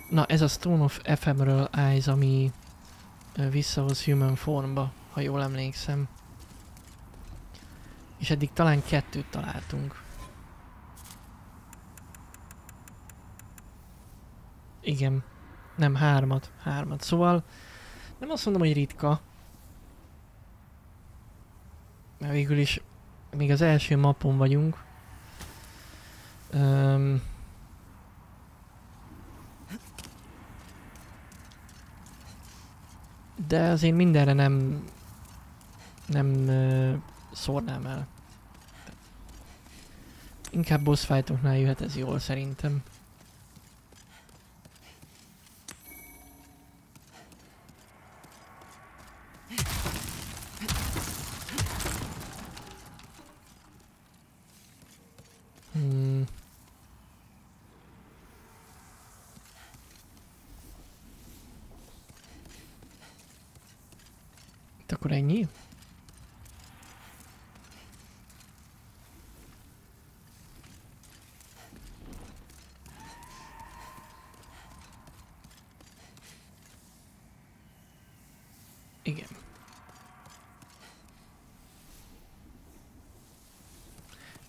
Speaker 1: Na, ez a Stone of Ephemeral Eyes, ami visszahoz Human Formba, ha jól emlékszem. És eddig talán kettőt találtunk. Igen. Nem, hármat. Hármat. Szóval nem azt mondom, hogy ritka. Mert végül is még az első mapon vagyunk. Um, de azért mindenre nem nem uh, szórnám el. Inkább boss fightoknál jöhet ez jól szerintem.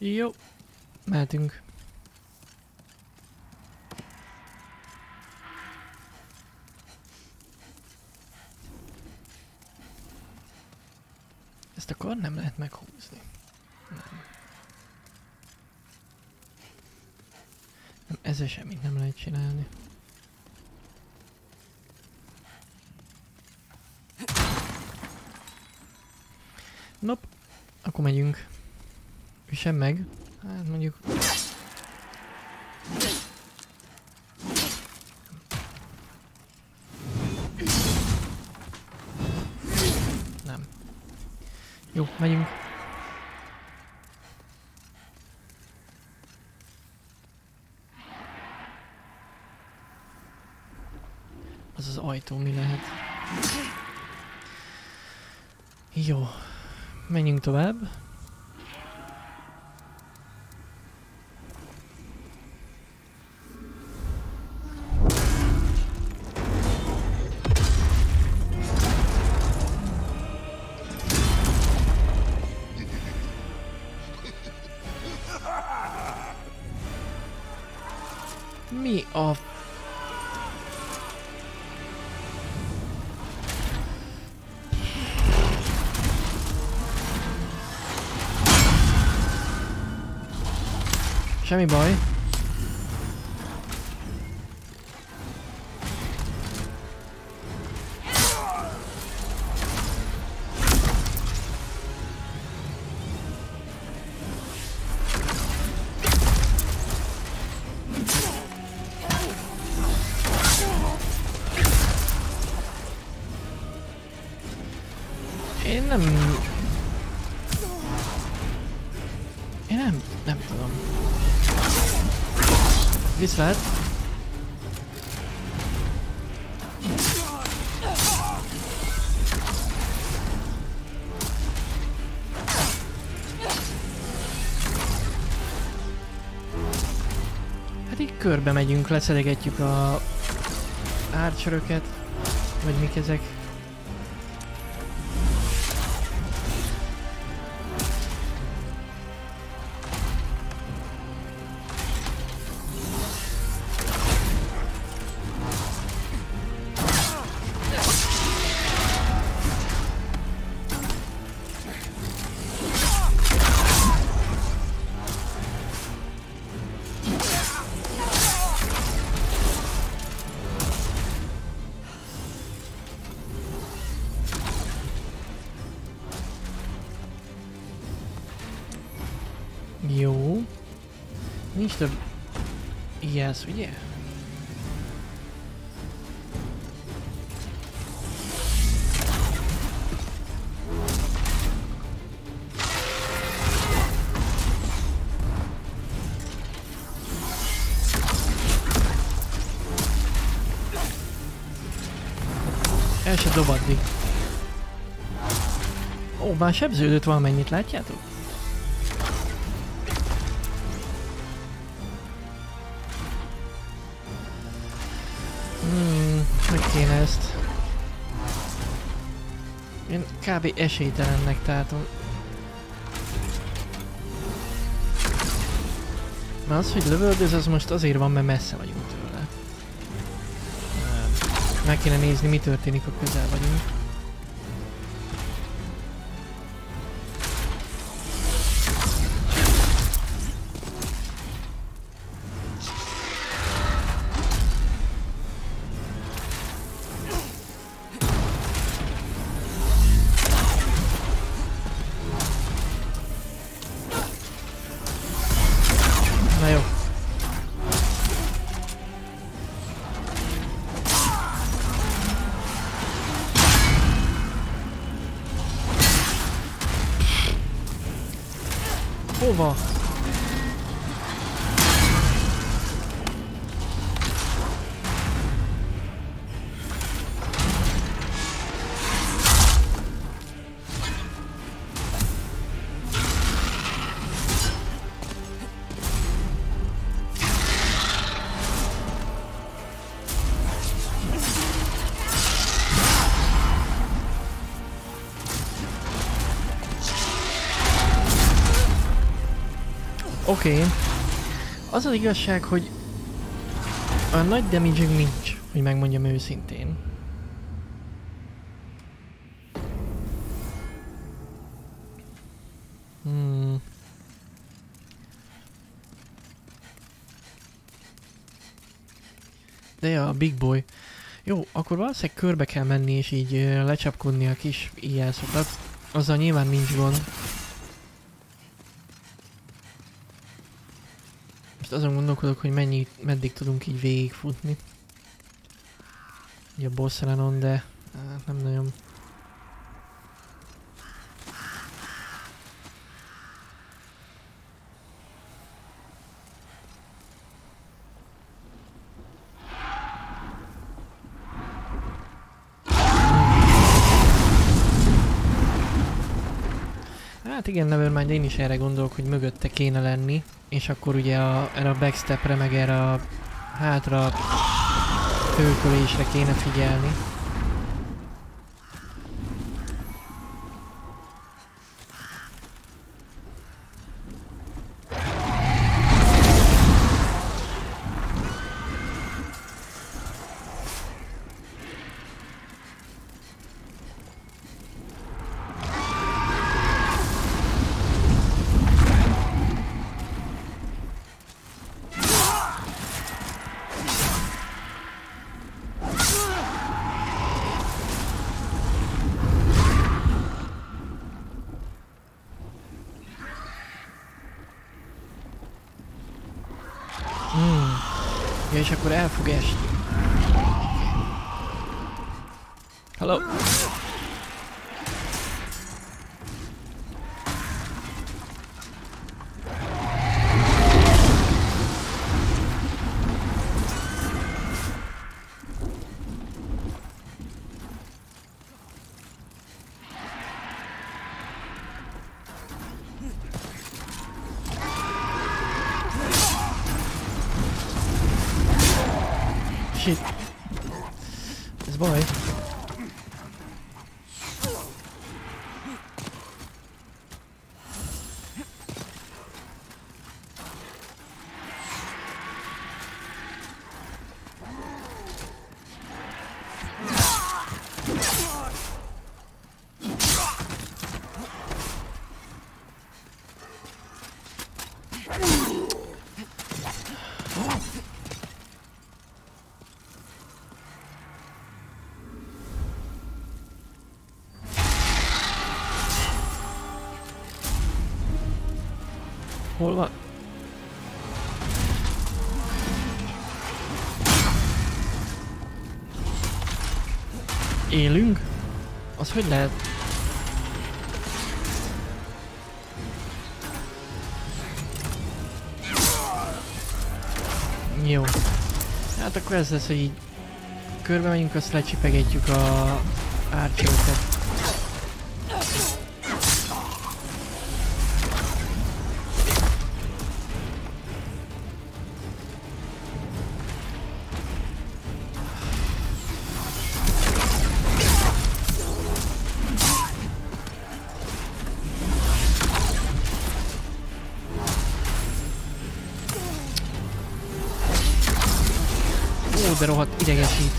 Speaker 1: Jó, mehetünk. Ezt akkor nem lehet meghúzni. Nem. nem ezzel semmit nem lehet csinálni. Nop, akkor megyünk. Üssen meg. Hát mondjuk... Nem. Jó, megyünk. Az az ajtó mi lehet? Jó. Menjünk tovább. Semmi baj. Viszlát. Hát így körbe megyünk, leszedegetjük a árcsöröket, vagy mik ezek. Már sebződött valamennyit, látjátok? Hmm, hogy kéne ezt? Én kb. esélytelennek tátom. Mert az, hogy lövöldöz, az most azért van, mert messze vagyunk tőle. Meg kéne nézni, mi történik, ha közel vagyunk. Oké. Okay. Az az igazság, hogy a nagy damage nincs, hogy megmondjam őszintén. Hmm. De ja, a Big Boy. Jó, akkor valószínűleg körbe kell menni és így lecsapkodni a kis íjászokat. Azzal nyilván nincs gond. Most azon gondolkodok, hogy mennyi, meddig tudunk így végigfutni. Így a boss runon, de hát nem nagyon. Hát igen, Nevermind, én is erre gondolok, hogy mögötte kéne lenni, és akkor ugye a, erre a backstepre, meg erre a hátra fölkölésre kéne figyelni. Hogy lehet? Jó. Hát akkor ez lesz, hogy így körbe megyünk, azt lecsipegetjük a árcsókat.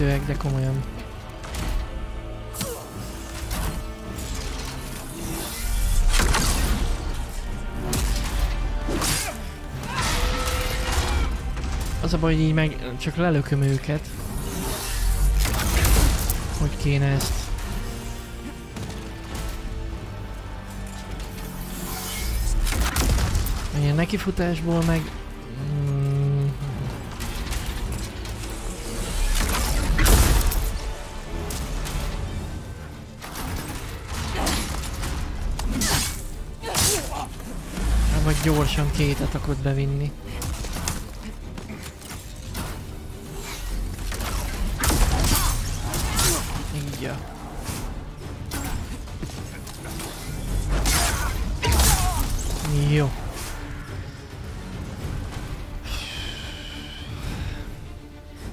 Speaker 1: Idegesítőek, de komolyan. Az a baj, hogy így meg csak lelököm őket. Hogy kéne ezt? Ilyen nekifutásból meg... gyorsan két atakot bevinni. Így ja. Jó.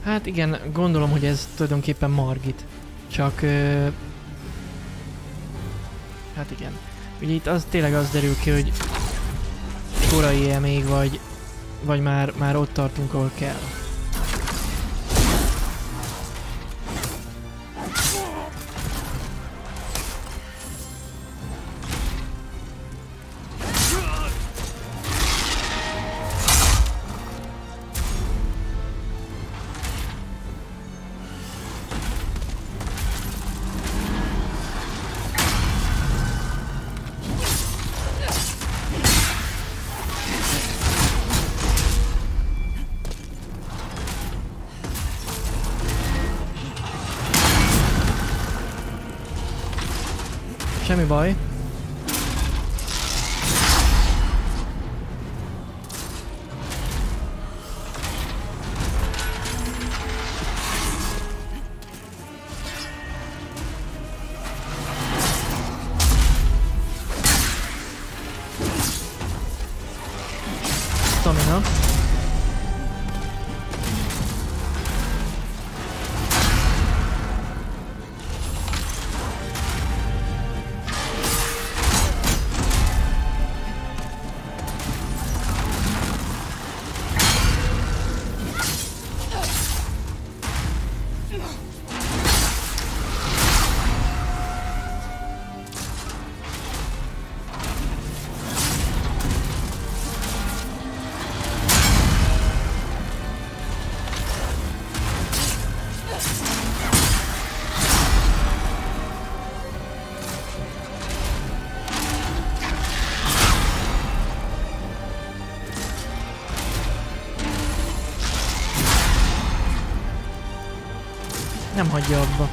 Speaker 1: Hát igen, gondolom, hogy ez tulajdonképpen Margit. Csak... Ö... Hát igen. Ugye itt az tényleg az derül ki, hogy korai -e még, vagy, vagy már, már ott tartunk, ahol kell. Nem hagyja abba.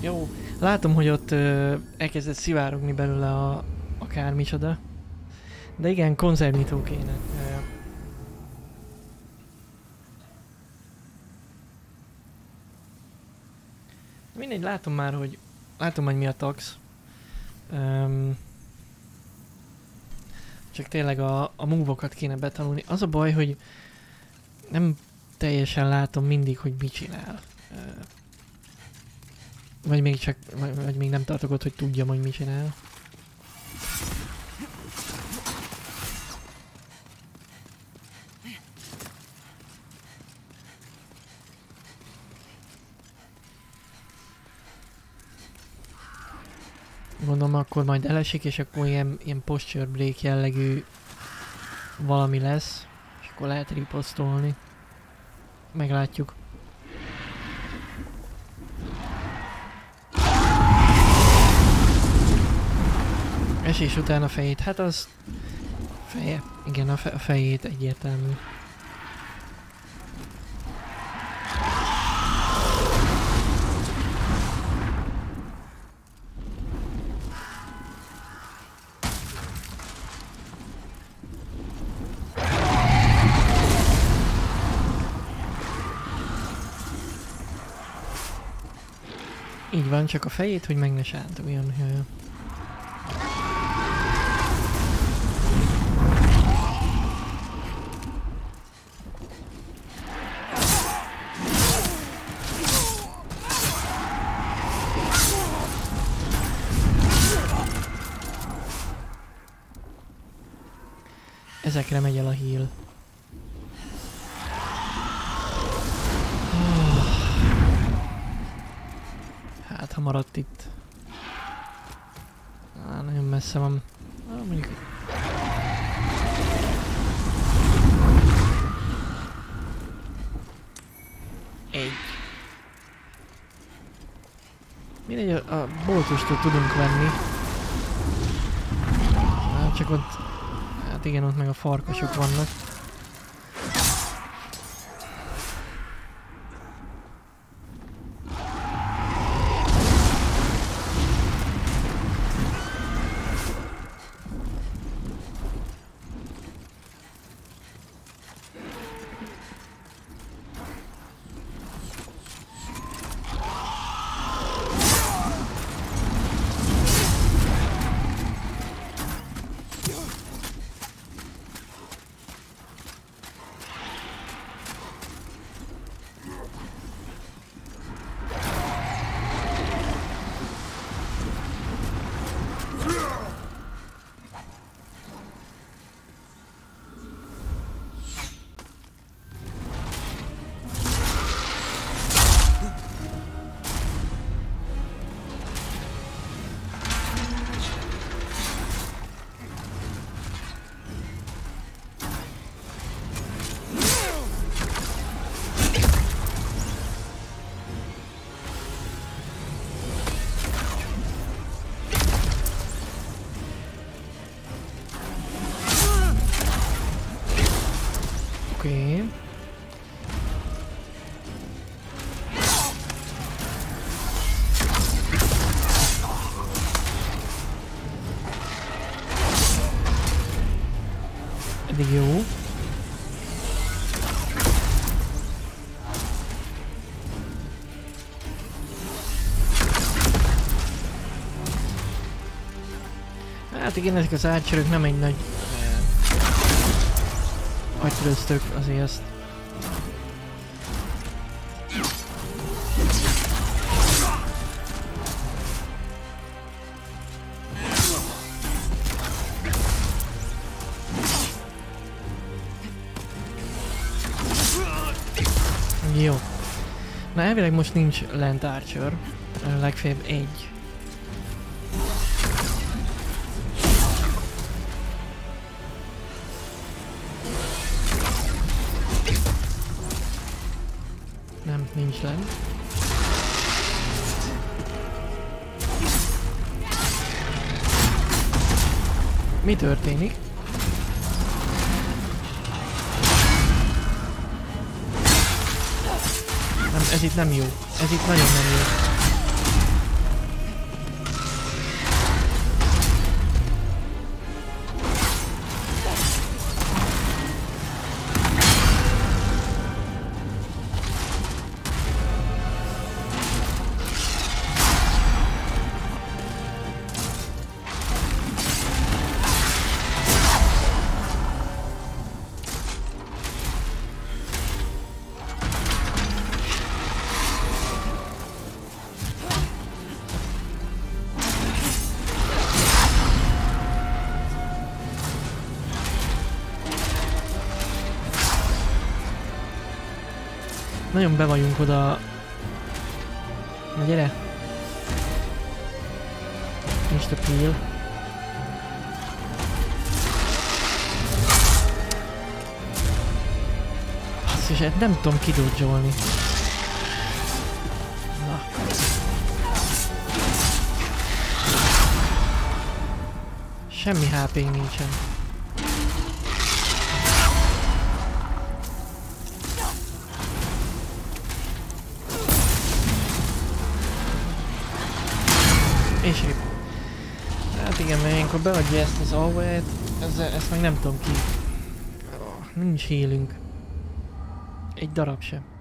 Speaker 1: Jó, látom, hogy ott ö, elkezdett szivárogni belőle a, akármicsoda. De igen, konzervnyitó kéne. Mindegy, látom már, hogy látom, hogy mi a tax. Um, csak tényleg a, a move kéne betanulni. Az a baj, hogy nem teljesen látom mindig, hogy mit csinál. Vagy még csak, vagy, vagy még nem tartok ott, hogy tudjam, hogy mit csinál. Gondolom akkor majd elesik, és akkor ilyen, ilyen posture break jellegű valami lesz, és akkor lehet riposztolni. Meglátjuk. Esés után a fejét, hát az feje, igen a, fe, a fejét egyértelmű. Így van, csak a fejét, hogy meg ne sántuljon. Ezekre megy el a heal. Maradt itt. Á, nagyon messze van. Á, mondjuk... Egy. Mindegy, a, a boltustól tudunk venni. Hát csak ott... Hát igen, ott meg a farkasok vannak. Eddig jó. Hát igen, ezek az átcsörök nem egy nagy agytröztök azért ezt. Elvileg most nincs lent Archer, legfeljebb egy. Nem, nincs lent. Mi történik? Ez itt nem jó. Ez itt nagyon nem jó. Be vagyunk oda. Na gyere! Nincs a píl. Basszus, hát nem tudom kidodzsolni. Semmi hp nincsen. Ilyenkor beadja ezt az alvaját, ezzel, ezt meg nem tudom ki. Nincs hélünk. Egy darab sem.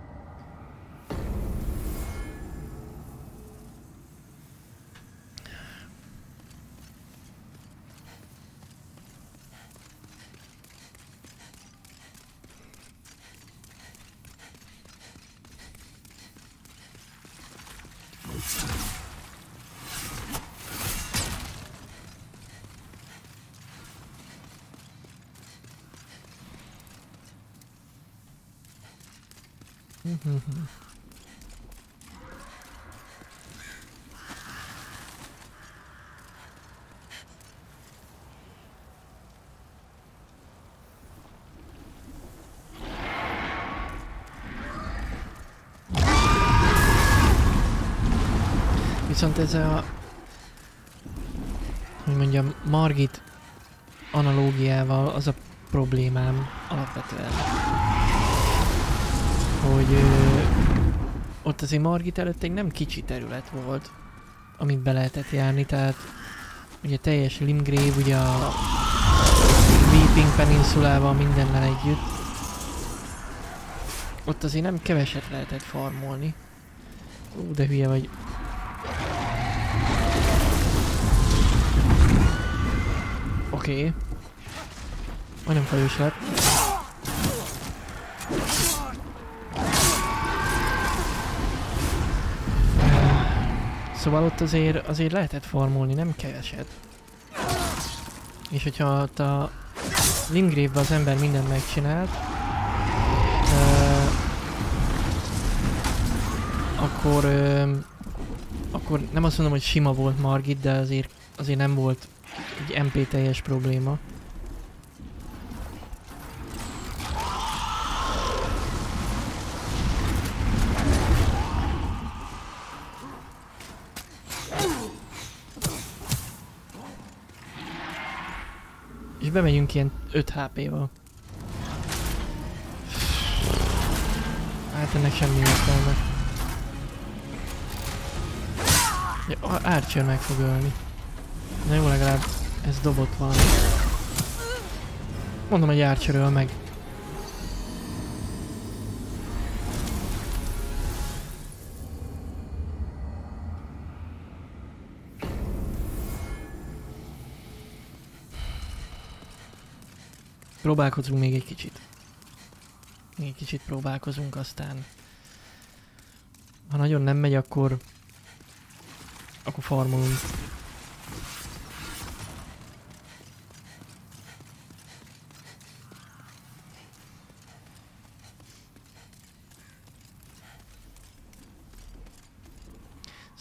Speaker 1: Viszont ez a... Hogy mondjam, Margit analógiával az a problémám alapvetően. Hogy ö, ott azért Margit előtt egy nem kicsi terület volt, amit be lehetett járni, tehát ugye teljes Limgrave, ugye a Weeping Peninsulával mindennel együtt. Ott azért nem keveset lehetett farmolni. Ú, de hülye vagy. Oké. Okay. Majdnem fejős lett. Szóval ott azért, azért lehetett formulni, nem keveset. És hogyha ott a Limgrave az ember mindent megcsinált, uh, akkor, uh, akkor nem azt mondom, hogy sima volt Margit, de azért, azért nem volt egy MP teljes probléma. És bemegyünk ilyen 5 HP-val. Hát ennek semmi értelme. Ja, Archer meg fog ölni. Na jó, legalább ez dobott valami. Mondom, hogy Archer öl meg. Próbálkozunk még egy kicsit. Még egy kicsit próbálkozunk, aztán... Ha nagyon nem megy, akkor... Akkor farmolunk.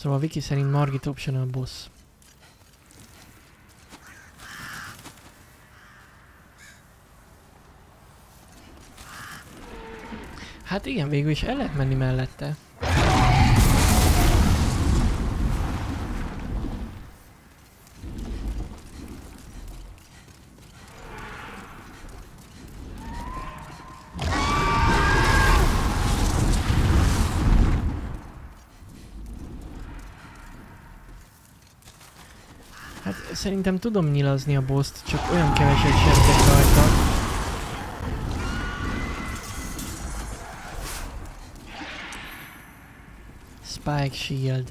Speaker 1: Szóval a wiki szerint Margit optional boss. Hát igen, végül is el lehet menni mellette. Hát szerintem tudom nyilazni a boszt, csak olyan keveset sebzek rajta. Spike Shield.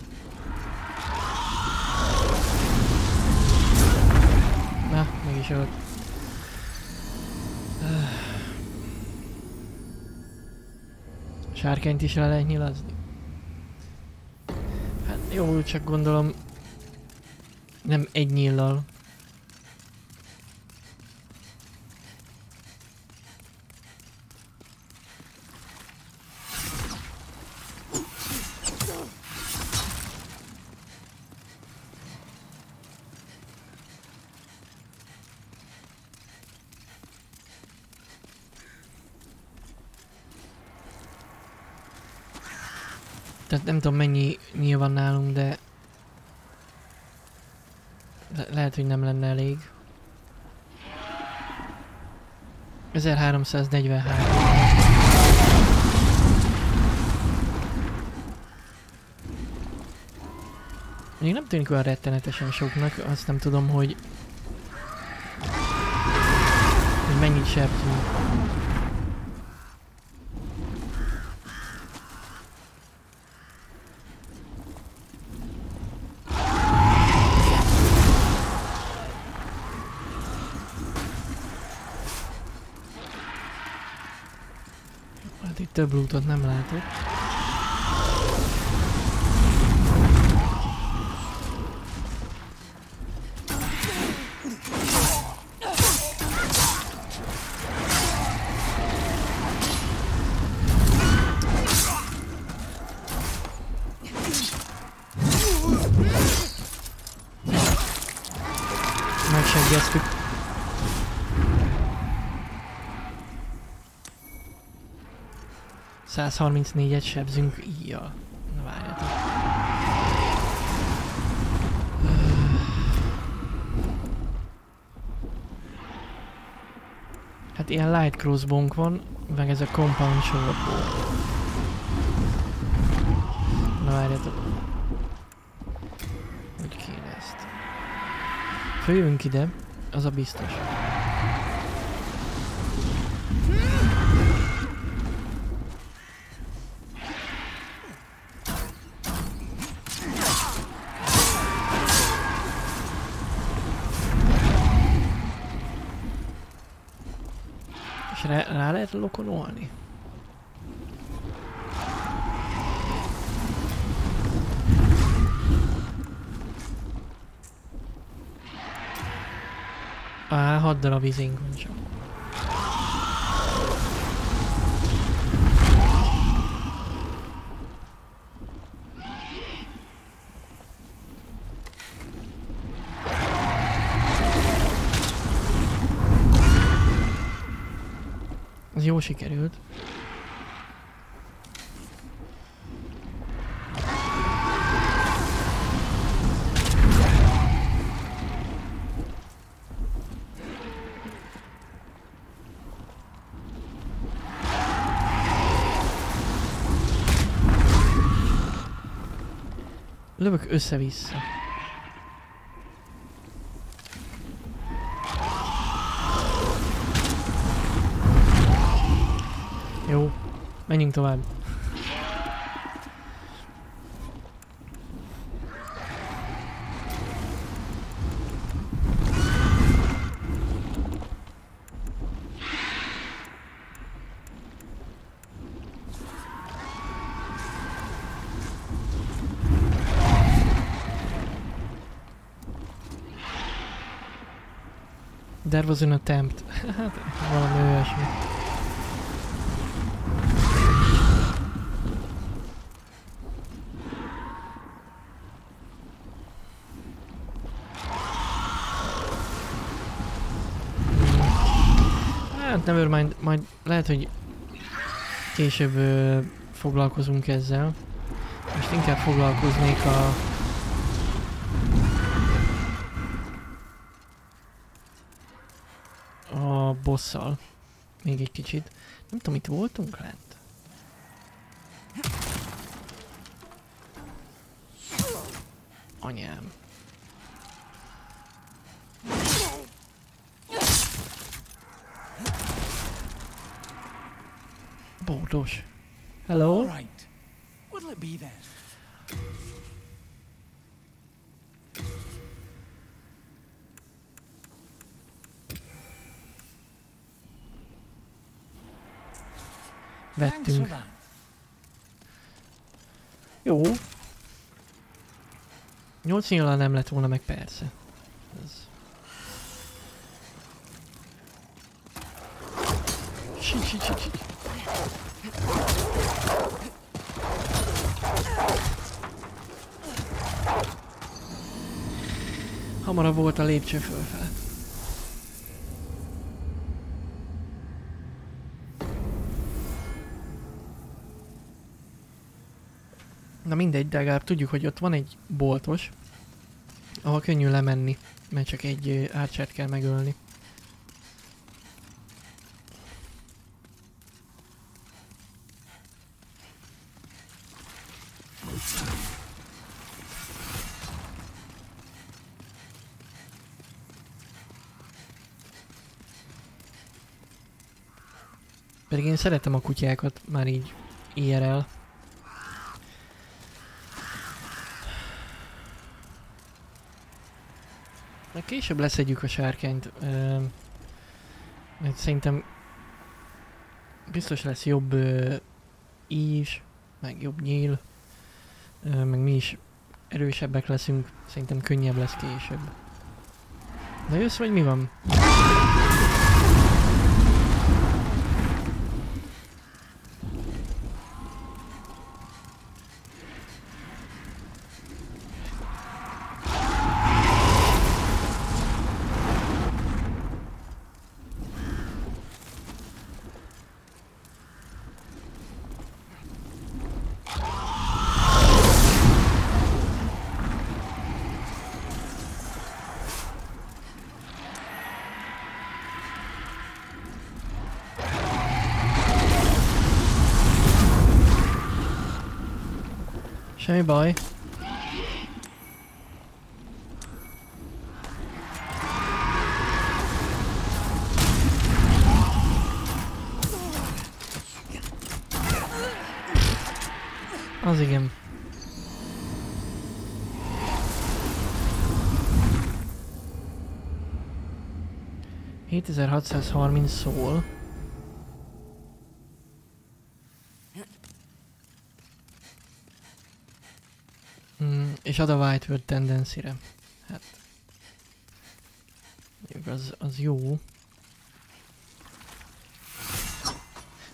Speaker 1: Na, meg is ott. Sárkányt is le lehet nyilazni. Hát jó, csak gondolom nem egy nyillal. Tehát nem tudom mennyi nyilván nálunk, de le lehet, hogy nem lenne elég. 1343. Még nem tűnik olyan rettenetesen soknak, azt nem tudom, hogy... hogy mennyit sebzünk. Hát itt több lootot nem látok. 134-et sebzünk íjjal. Na várjatok. Hát ilyen light crossbonk van, meg ez a compound shotból. Na várjatok. Hogy kéne ezt. Följünk ide, az a biztos. Lokololni? Á, hat darab izénk van csak. sikerült. Lövök össze-vissza. Menjünk tovább. There was an attempt. hát valami olyasmi. Hát nevermind, majd lehet, hogy később ö, foglalkozunk ezzel. Most inkább foglalkoznék a a bosszal. Még egy kicsit. Nem tudom, itt voltunk lent? Anyám. Bódos. Hello?
Speaker 6: All right. What'll it be then?
Speaker 1: Vettünk. Jó. Nyolc nyilván nem lett volna meg persze. Ez... Si, si, si, si. Hamarabb volt a lépcső fölfele. Na mindegy, de legalább tudjuk, hogy ott van egy boltos, ahol könnyű lemenni, mert csak egy árcsát kell megölni. Pedig én szeretem a kutyákat, már így IRL. Meg később leszedjük a sárkányt. Mert szerintem biztos lesz jobb ö, is, meg jobb nyíl, meg mi is erősebbek leszünk. Szerintem könnyebb lesz később. Na jössz, vagy mi van? ...7630 szól. Mm, és ad a White Word tendency-re. Hát... Mondjuk az, az jó.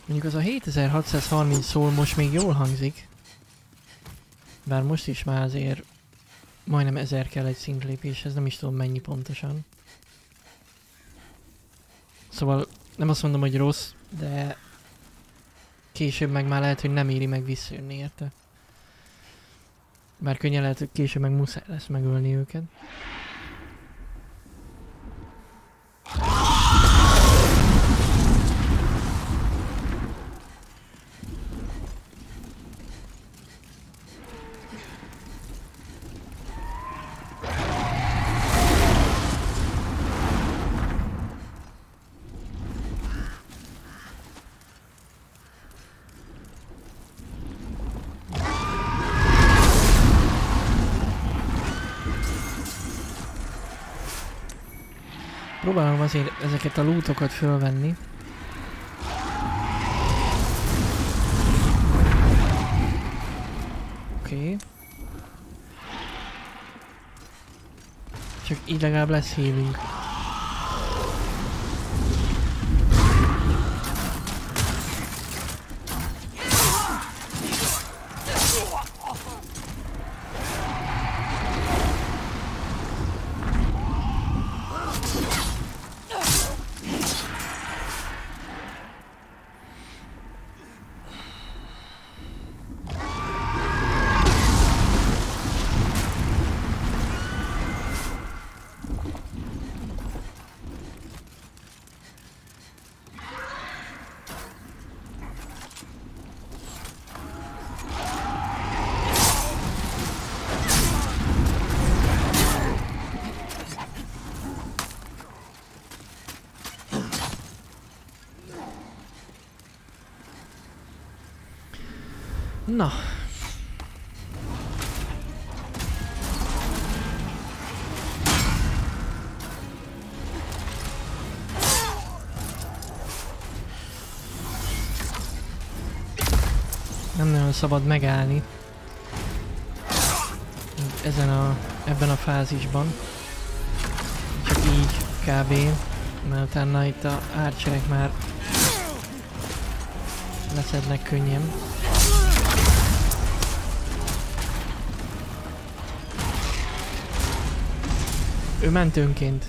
Speaker 1: Mondjuk az a 7630 szól most még jól hangzik. Bár most is már azért majdnem 1000 kell egy szintlépéshez, nem is tudom mennyi pontosan. Szóval nem azt mondom, hogy rossz, de később meg már lehet, hogy nem éri meg visszajönni érte. Bár könnyen lehet, hogy később meg muszáj lesz megölni őket. Ezeket a lútokat fölvenni. Oké. Okay. Csak így legalább lesz healing. Szabad megállni. Ezen a, ebben a fázisban. Csak így kb. Mert utána itt a árcserek már leszednek könnyen. Ő ment önként.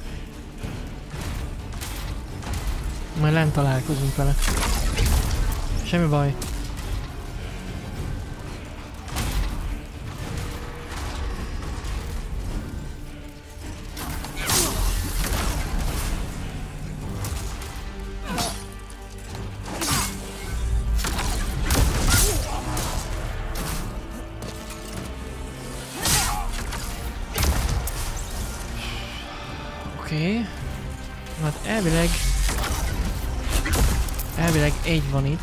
Speaker 1: Majd lent találkozunk vele. Semmi baj. Egy van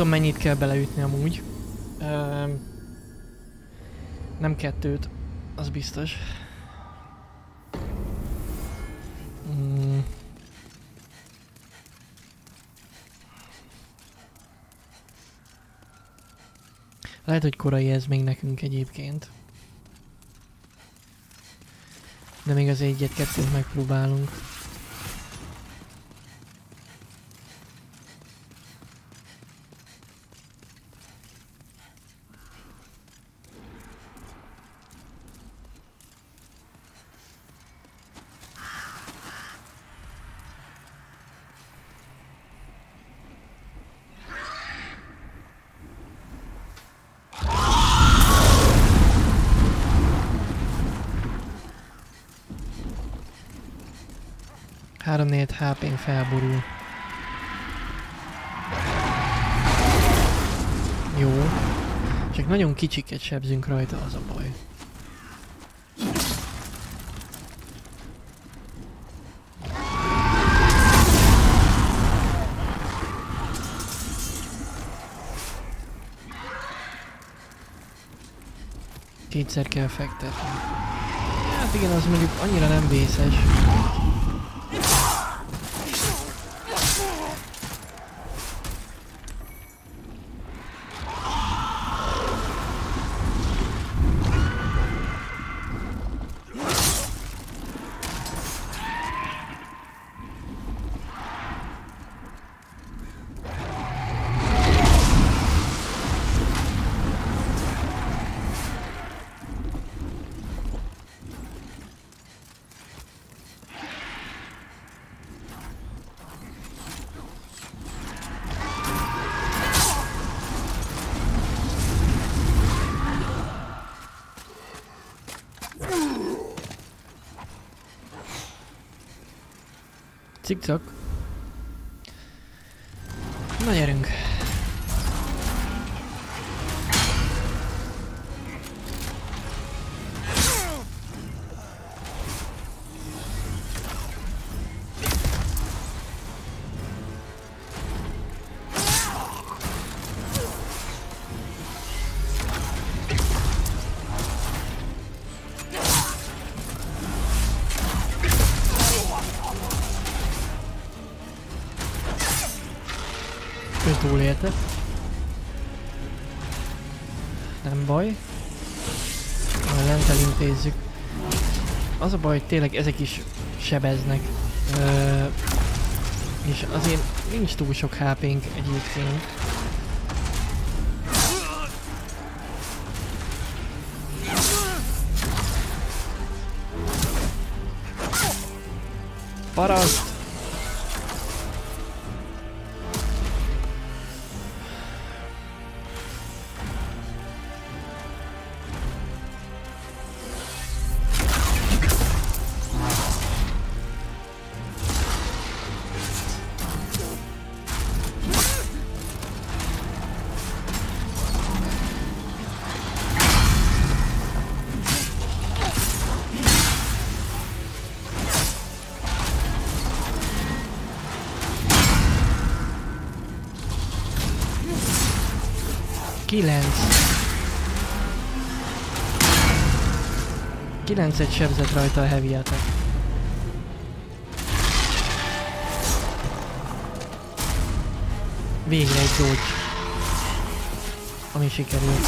Speaker 1: tudom mennyit kell beleütni amúgy. Ö, nem kettőt, az biztos. Mm. Lehet, hogy korai ez még nekünk egyébként. De még az egyet-kettőt megpróbálunk. Felborul. Jó. Csak nagyon kicsiket sebzünk rajta, az a baj. Kétszer kell fektetni. Hát igen, az mondjuk annyira nem vészes. Cikcak. Na gyerünk. Baj, tényleg ezek is sebeznek. Ö, és azért nincs túl sok HP-nk egyébként. Paraszt! 31 sebzett rajta a heavy attack. Végre egy dodge. Ami sikerült.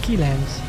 Speaker 1: Kilenc.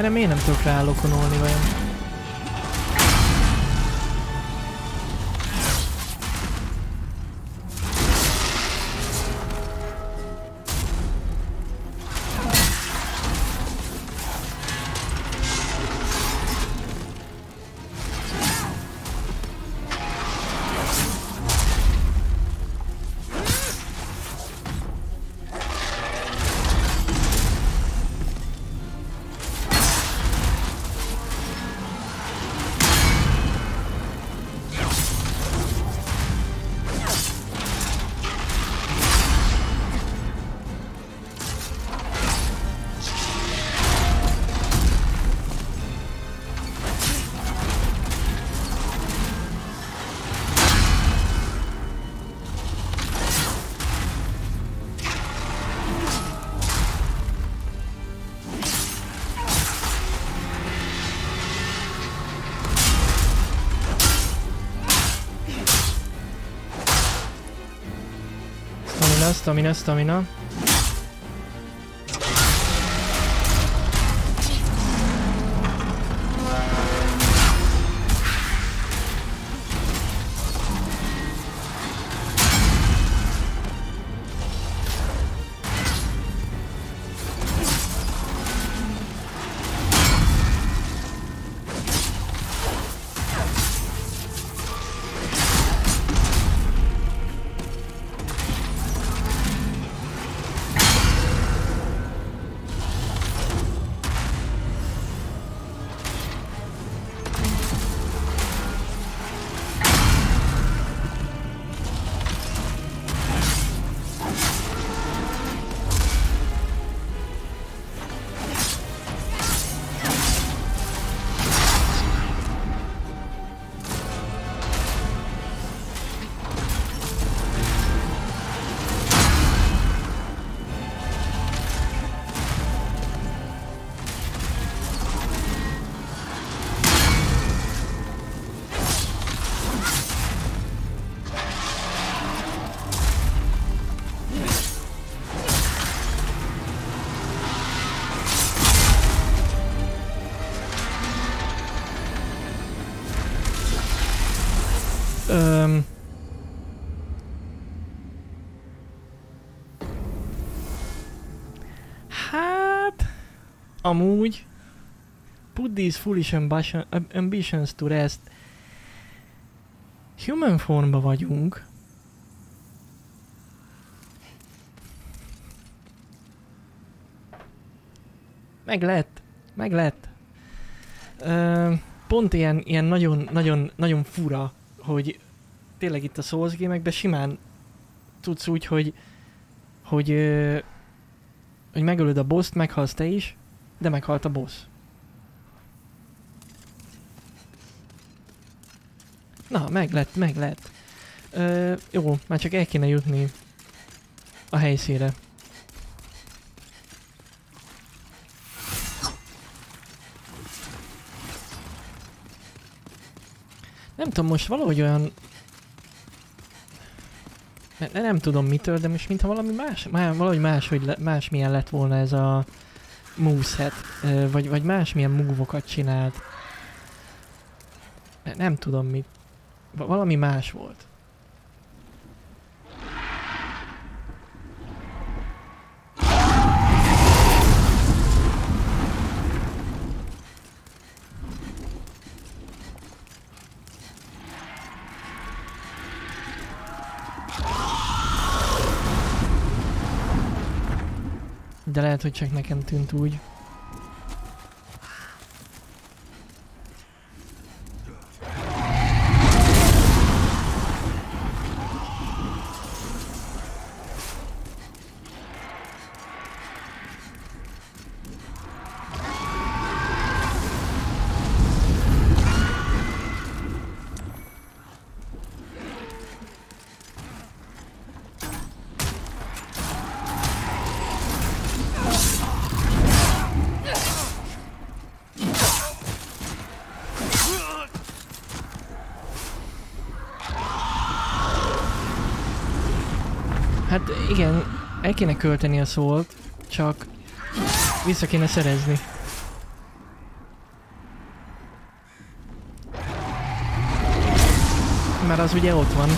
Speaker 1: Erre miért nem tudok rá lokonolni vajon? Stamina, stamina, amúgy put these foolish ambition, ambitions to rest. Human formba vagyunk. Meg lett. Meg lett. Ö, pont ilyen, ilyen nagyon, nagyon, nagyon fura, hogy tényleg itt a Souls game simán tudsz úgy, hogy hogy, ö, hogy megölöd a boss meghalsz te is, de meghalt a boss. Na, meg lett, meg lett. Ö, jó, már csak el kéne jutni a helyszínre. Nem tudom, most valahogy olyan... Ne, nem tudom mitől, de most mintha valami más, má, valahogy más, hogy le, más milyen lett volna ez a moveset, vagy, vagy másmilyen move csinált. Ne, nem tudom mit. Valami más volt. De lehet, hogy csak nekem tűnt úgy. Kéne költeni a szólt, csak vissza kéne szerezni. Mert az ugye ott van.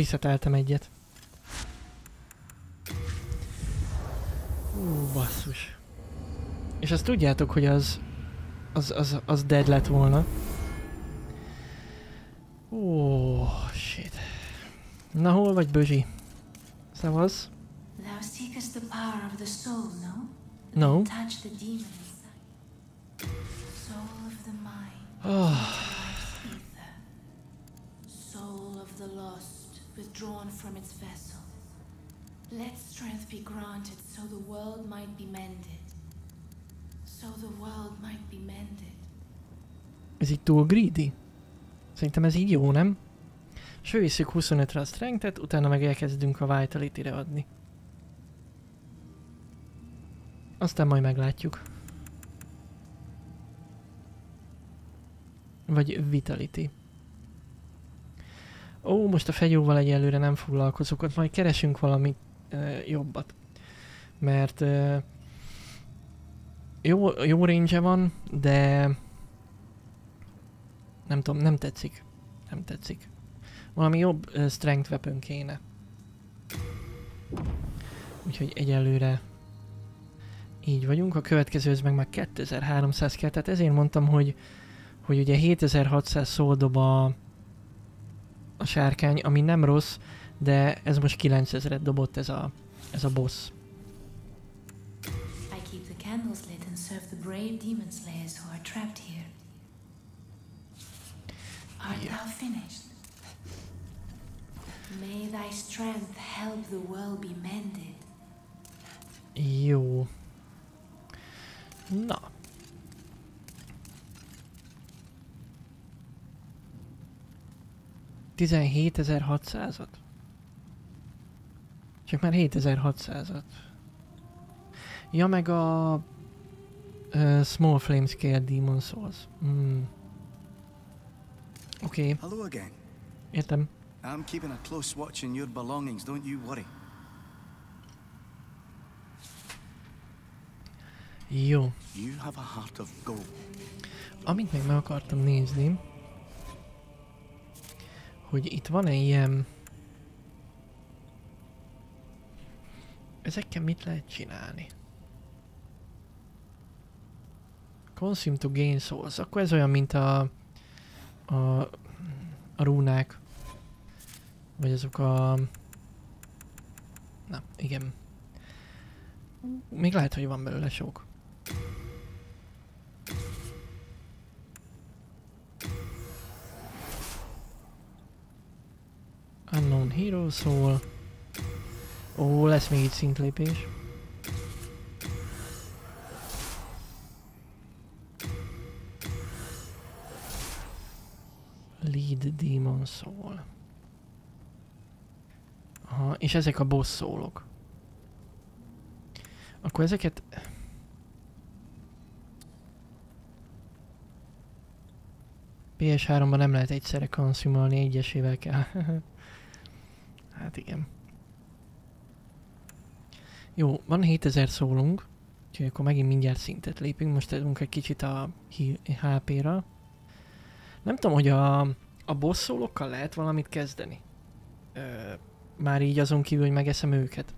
Speaker 1: Reseteltem egyet. Ú, basszus. És azt tudjátok, hogy az, az, az, az dead lett volna. Ó, shit. Na hol vagy, Bözsi? Soul, no? No. Ez így túl greedy? Szerintem ez így jó, nem? És visszük 25-re a strength utána meg elkezdünk a vitality-re adni. Aztán majd meglátjuk. Vagy vitality. Ó, most a fegyóval egyelőre nem foglalkozok, ott majd keresünk valami uh, jobbat. Mert uh, jó, jó range van, de nem tudom, nem tetszik. Nem tetszik. Valami jobb uh, strength weapon kéne. Úgyhogy egyelőre így vagyunk. A következőhöz meg már 2300 kell, tehát ezért mondtam, hogy, hogy ugye 7600 szoldob a a sárkány, ami nem rossz, de ez most 9000-et dobott ez a, ez a boss. I keep the candles lit and serve the brave demon slayers who are trapped here. Art thou finished? May thy strength help the world be mended. Jó. Na. Tizenhétezer-hatszázat? Csak már 7600-at. Ja, meg a uh, Small Flame Scale Demon Souls. Mm. Oké, okay.
Speaker 7: Hello again.
Speaker 1: értem.
Speaker 7: I'm keeping a close watch on your belongings, don't you worry.
Speaker 1: Jó.
Speaker 7: You have a heart of gold.
Speaker 1: Amit még meg akartam nézni, hogy itt van-e ilyen... Ezekkel mit lehet csinálni? Consume to gain souls. Akkor ez olyan, mint a... A, a rúnák. Vagy azok a... Na, igen. Még lehet, hogy van belőle sok. Unknown Hero szól. Ó, lesz még itt szintlépés. Lead Demon szól. Aha, és ezek a boss szólok. Akkor ezeket... PS3-ban nem lehet egyszerre konszumolni, egyesével kell. hát igen. Jó, van 7000 szólunk, úgyhogy akkor megint mindjárt szintet lépünk. Most adunk egy kicsit a HP-ra. Nem tudom, hogy a, a boss szólókkal lehet valamit kezdeni. Ö, már így azon kívül, hogy megeszem őket.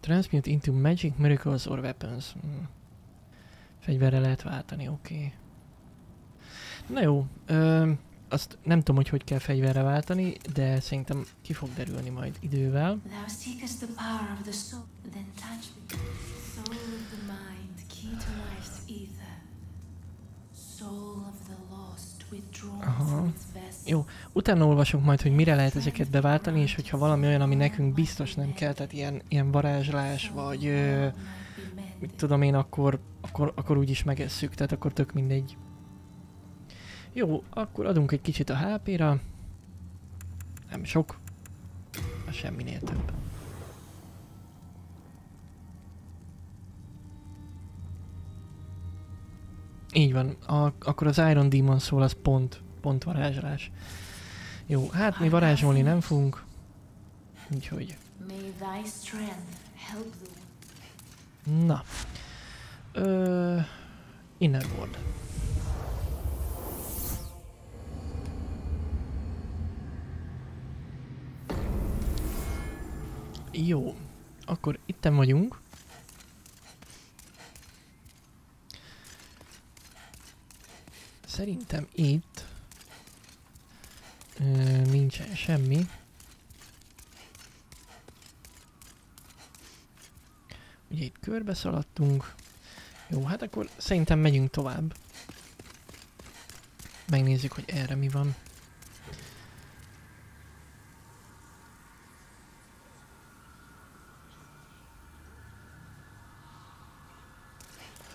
Speaker 1: Transmute into magic, miracles or weapons. Hmm. Fegyverre lehet váltani, oké. Okay. Na jó, ö, azt nem tudom, hogy hogy kell fegyverre váltani, de szerintem ki fog derülni majd idővel. Aha. Jó, utána olvasok majd, hogy mire lehet ezeket beváltani, és hogyha valami olyan, ami nekünk biztos nem kell, tehát ilyen, ilyen varázslás, vagy ö, mit tudom én, akkor, akkor, akkor úgyis megesszük, tehát akkor tök mindegy. Jó, akkor adunk egy kicsit a HP-ra. Nem sok. A semminél több. Így van, a, akkor az Iron Demon szól, az pont, pont varázslás. Jó, hát mi varázsolni nem fogunk. Úgyhogy, na. Ö, Inner Jó, akkor itten vagyunk. Szerintem itt ö, nincsen semmi. Ugye itt körbe szaladtunk. Jó, hát akkor szerintem megyünk tovább. Megnézzük, hogy erre mi van.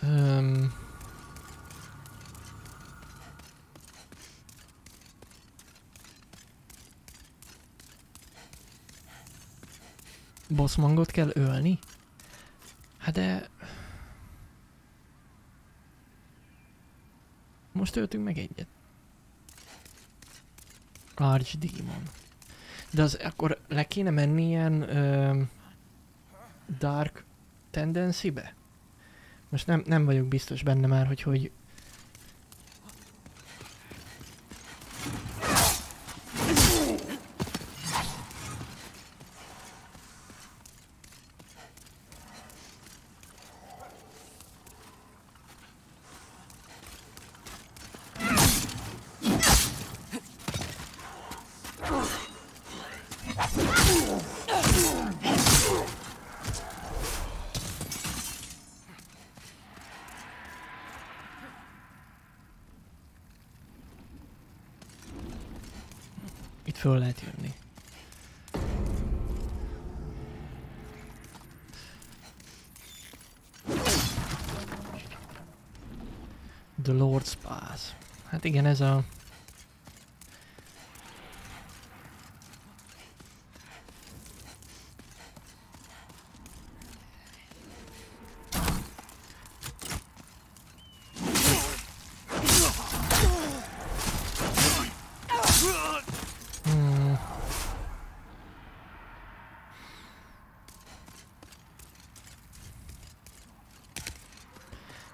Speaker 1: Um, Bossmangot kell ölni? Hát de... Most öltünk meg egyet. Archdemon. De az akkor le kéne menni ilyen ö, dark tendency-be? Most nem, nem vagyok biztos benne már, hogy hogy... föl lehet jönni. The Lord's Pass. Hát igen, ez a... Hmm.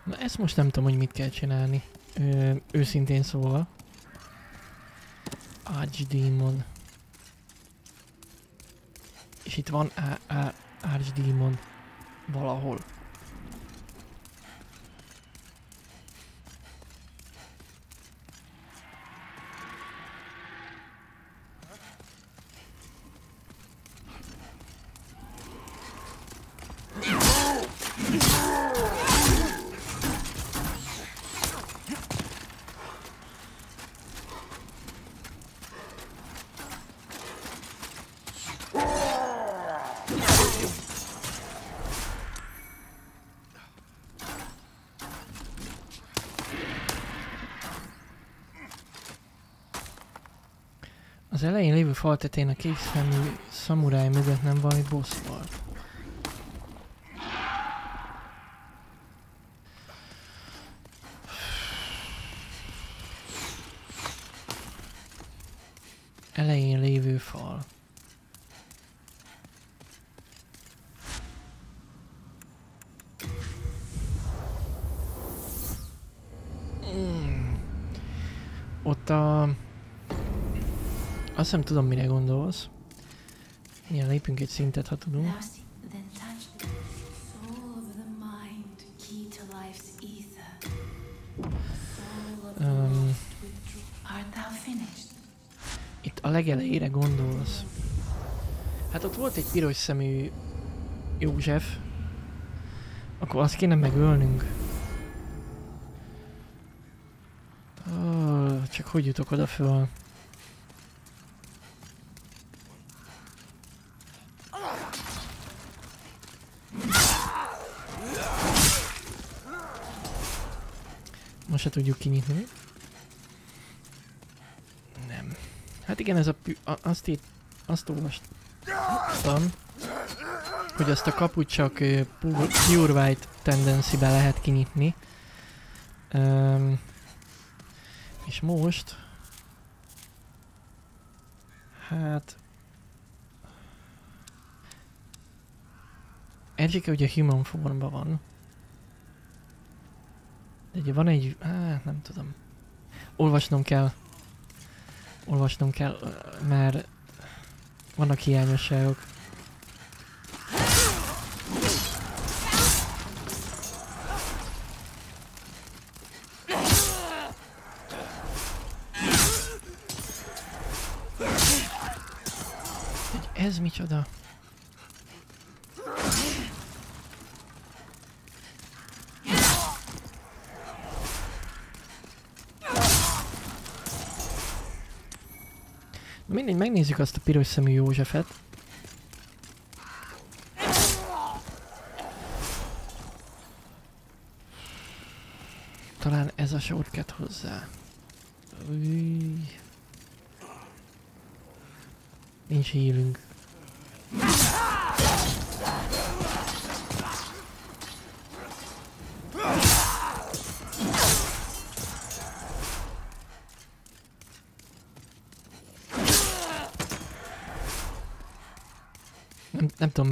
Speaker 1: Na ezt most nem tudom, hogy mit kell csinálni. Ö, őszintén szólva. Archdemon. És itt van Archdemon valahol. Az elején lévő fal tetején a kék szemű szamuráj mögött nem valami boss volt. Elején lévő fal. Mm. Ott a... Azt nem tudom, mire gondolsz. Igen, lépünk egy szintet, ha tudunk. Um? Itt a legelejére gondolsz. Hát ott volt egy piros szemű József. Akkor azt kéne megölnünk. Oh, csak hogy jutok oda föl? Most se tudjuk kinyitni. Nem. Hát igen, ez a, a azt itt, azt olvastam, hogy azt a kaput csak pu- Pure White tendency-be lehet kinyitni. Um, és most... Hát... Erzsike ugye human formban van. De ugye van egy... Hát tudom. Olvasnom kell. Olvasnom kell, mert vannak hiányosságok. Ez micsoda? Na Mindegy, megnézzük azt a piros szemű Józsefet. Talán ez a shortcut hozzá. Új. Nincs hírünk.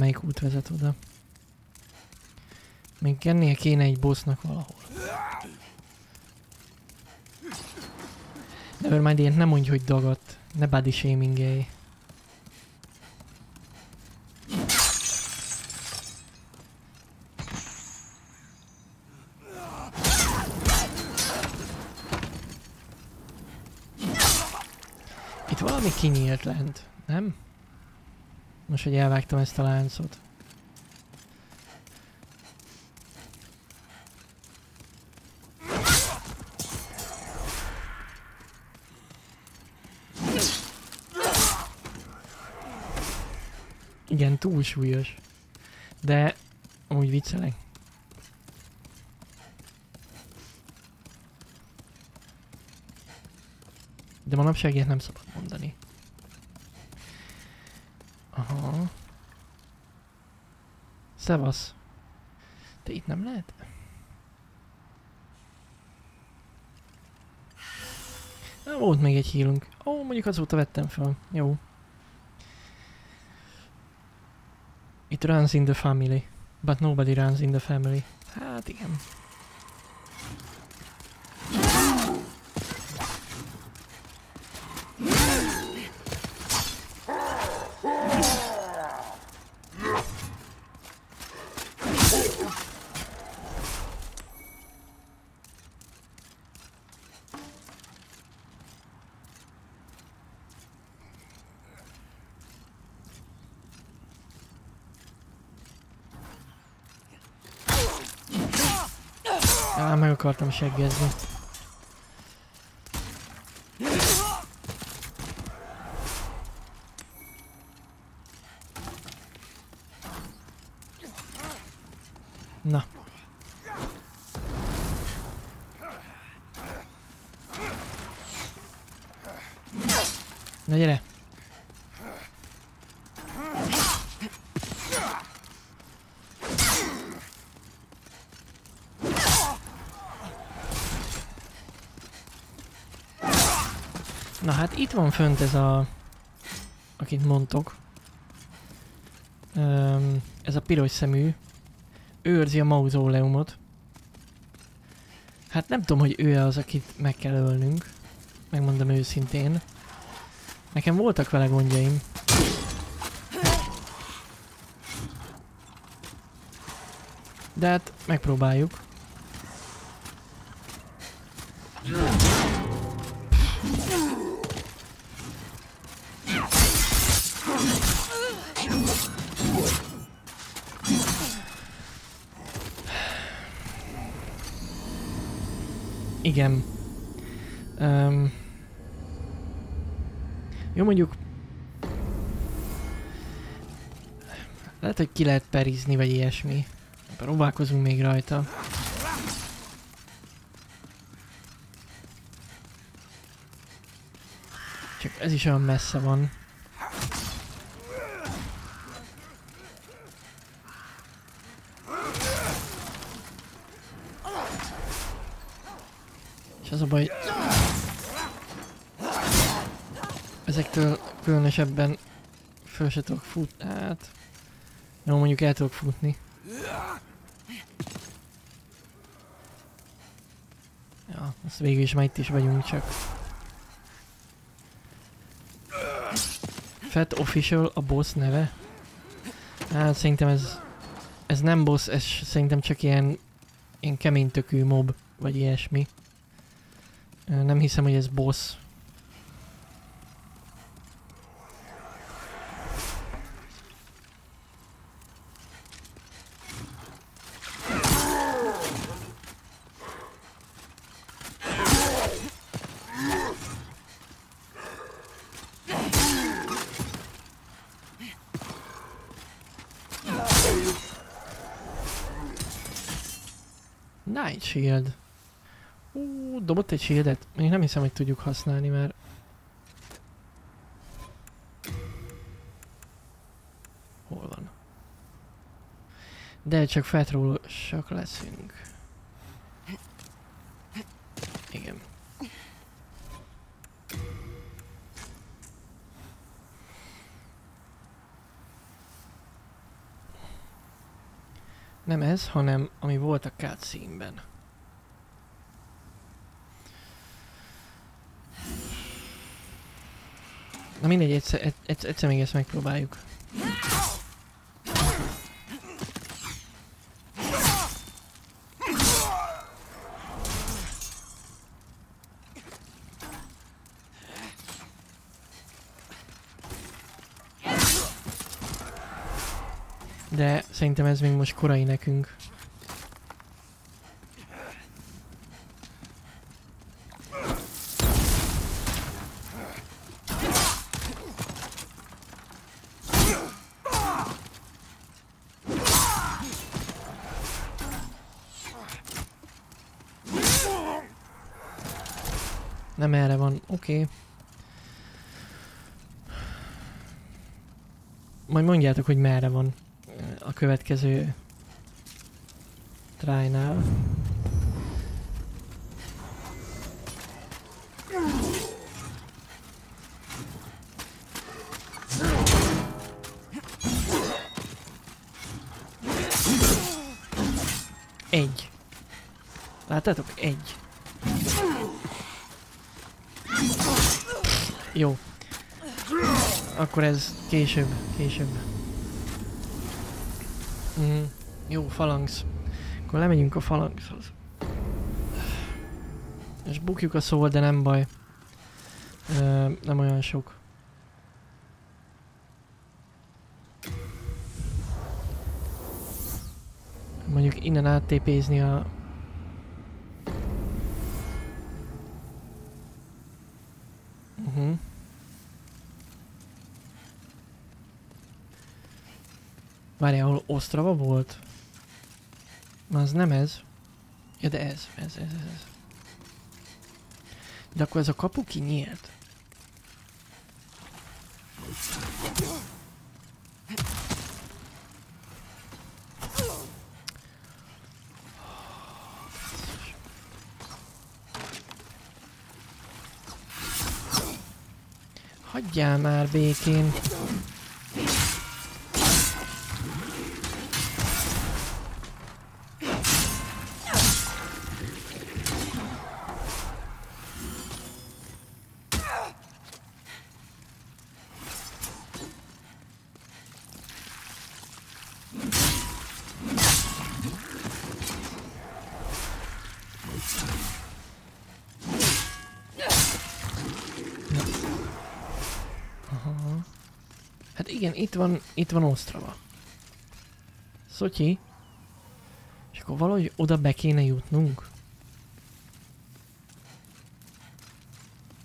Speaker 1: Melyik út vezet oda. Még ennél kéne egy bossnak valahol. Nevermind, ilyet nem mondj, hogy dagat. Ne body shaming Itt valami kinyílt lent, nem? Most, hogy elvágtam ezt a láncot. Igen, túl súlyos. De amúgy viccelek. De manapság ilyet nem szabad mondani. Aha. Szevasz. Te itt nem lehet? Na, volt még egy hírunk. Ó, mondjuk azóta vettem fel. Jó. It runs in the family. But nobody runs in the family. Hát igen. Á, meg akartam seggezni. Na. Na gyere! Na hát itt van fönt ez a... Akit mondtok. Öm, ez a piros szemű. Őrzi a mauzóleumot. Hát nem tudom, hogy ő az, akit meg kell ölnünk. Megmondom őszintén. Nekem voltak vele gondjaim. De hát megpróbáljuk. Igen. Um, jó, mondjuk... Lehet, hogy ki lehet perizni, vagy ilyesmi. Próbálkozunk még rajta. Csak ez is olyan messze van. És az a baj... Ezektől különösebben föl se tudok futni. Hát... Jó, mondjuk el tudok futni. Ja, azt végül is már itt is vagyunk csak. Fat Official a boss neve? Hát szerintem ez... Ez nem boss, ez szerintem csak ilyen... Ilyen keménytökű mob, vagy ilyesmi. Nem hiszem, hogy ez boss. Night Shield. Ú, dobott egy shieldet. Még nem hiszem, hogy tudjuk használni, mert... Hol van? De csak feltrólosak leszünk. Igen. Nem ez, hanem ami volt a cutscene-ben. Na mindegy, egyszer, egy- egyszer, egyszer még ezt megpróbáljuk. De szerintem ez még most korai nekünk. Nem erre van. Oké. Majd mondjátok, hogy merre van a következő trájnál. Egy. Láttátok? Egy. Jó. Akkor ez később, később. Mm, jó, falangsz. Akkor lemegyünk a falangszhoz. És bukjuk a szóval, de nem baj. Ö, nem olyan sok. Mondjuk innen áttépézni a... Várjál, ahol Ostrava volt? Na, az nem ez. Ja, de ez, ez, ez. ez. De akkor ez a kapu kinyílt. Hagyjál már békén. Itt van, itt van Ostrava. Szotyi. És akkor valahogy oda be kéne jutnunk.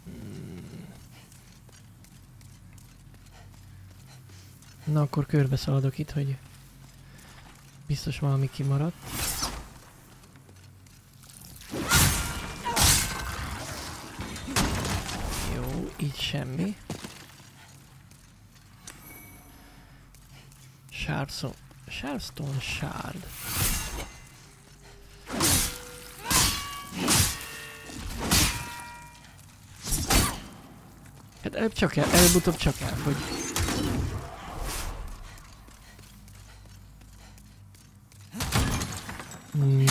Speaker 1: Hmm. Na akkor körbe szaladok itt, hogy biztos valami kimaradt. Shardstone Shard. Hát előbb csak el, előbb-utóbb csak elfogy. Hmm.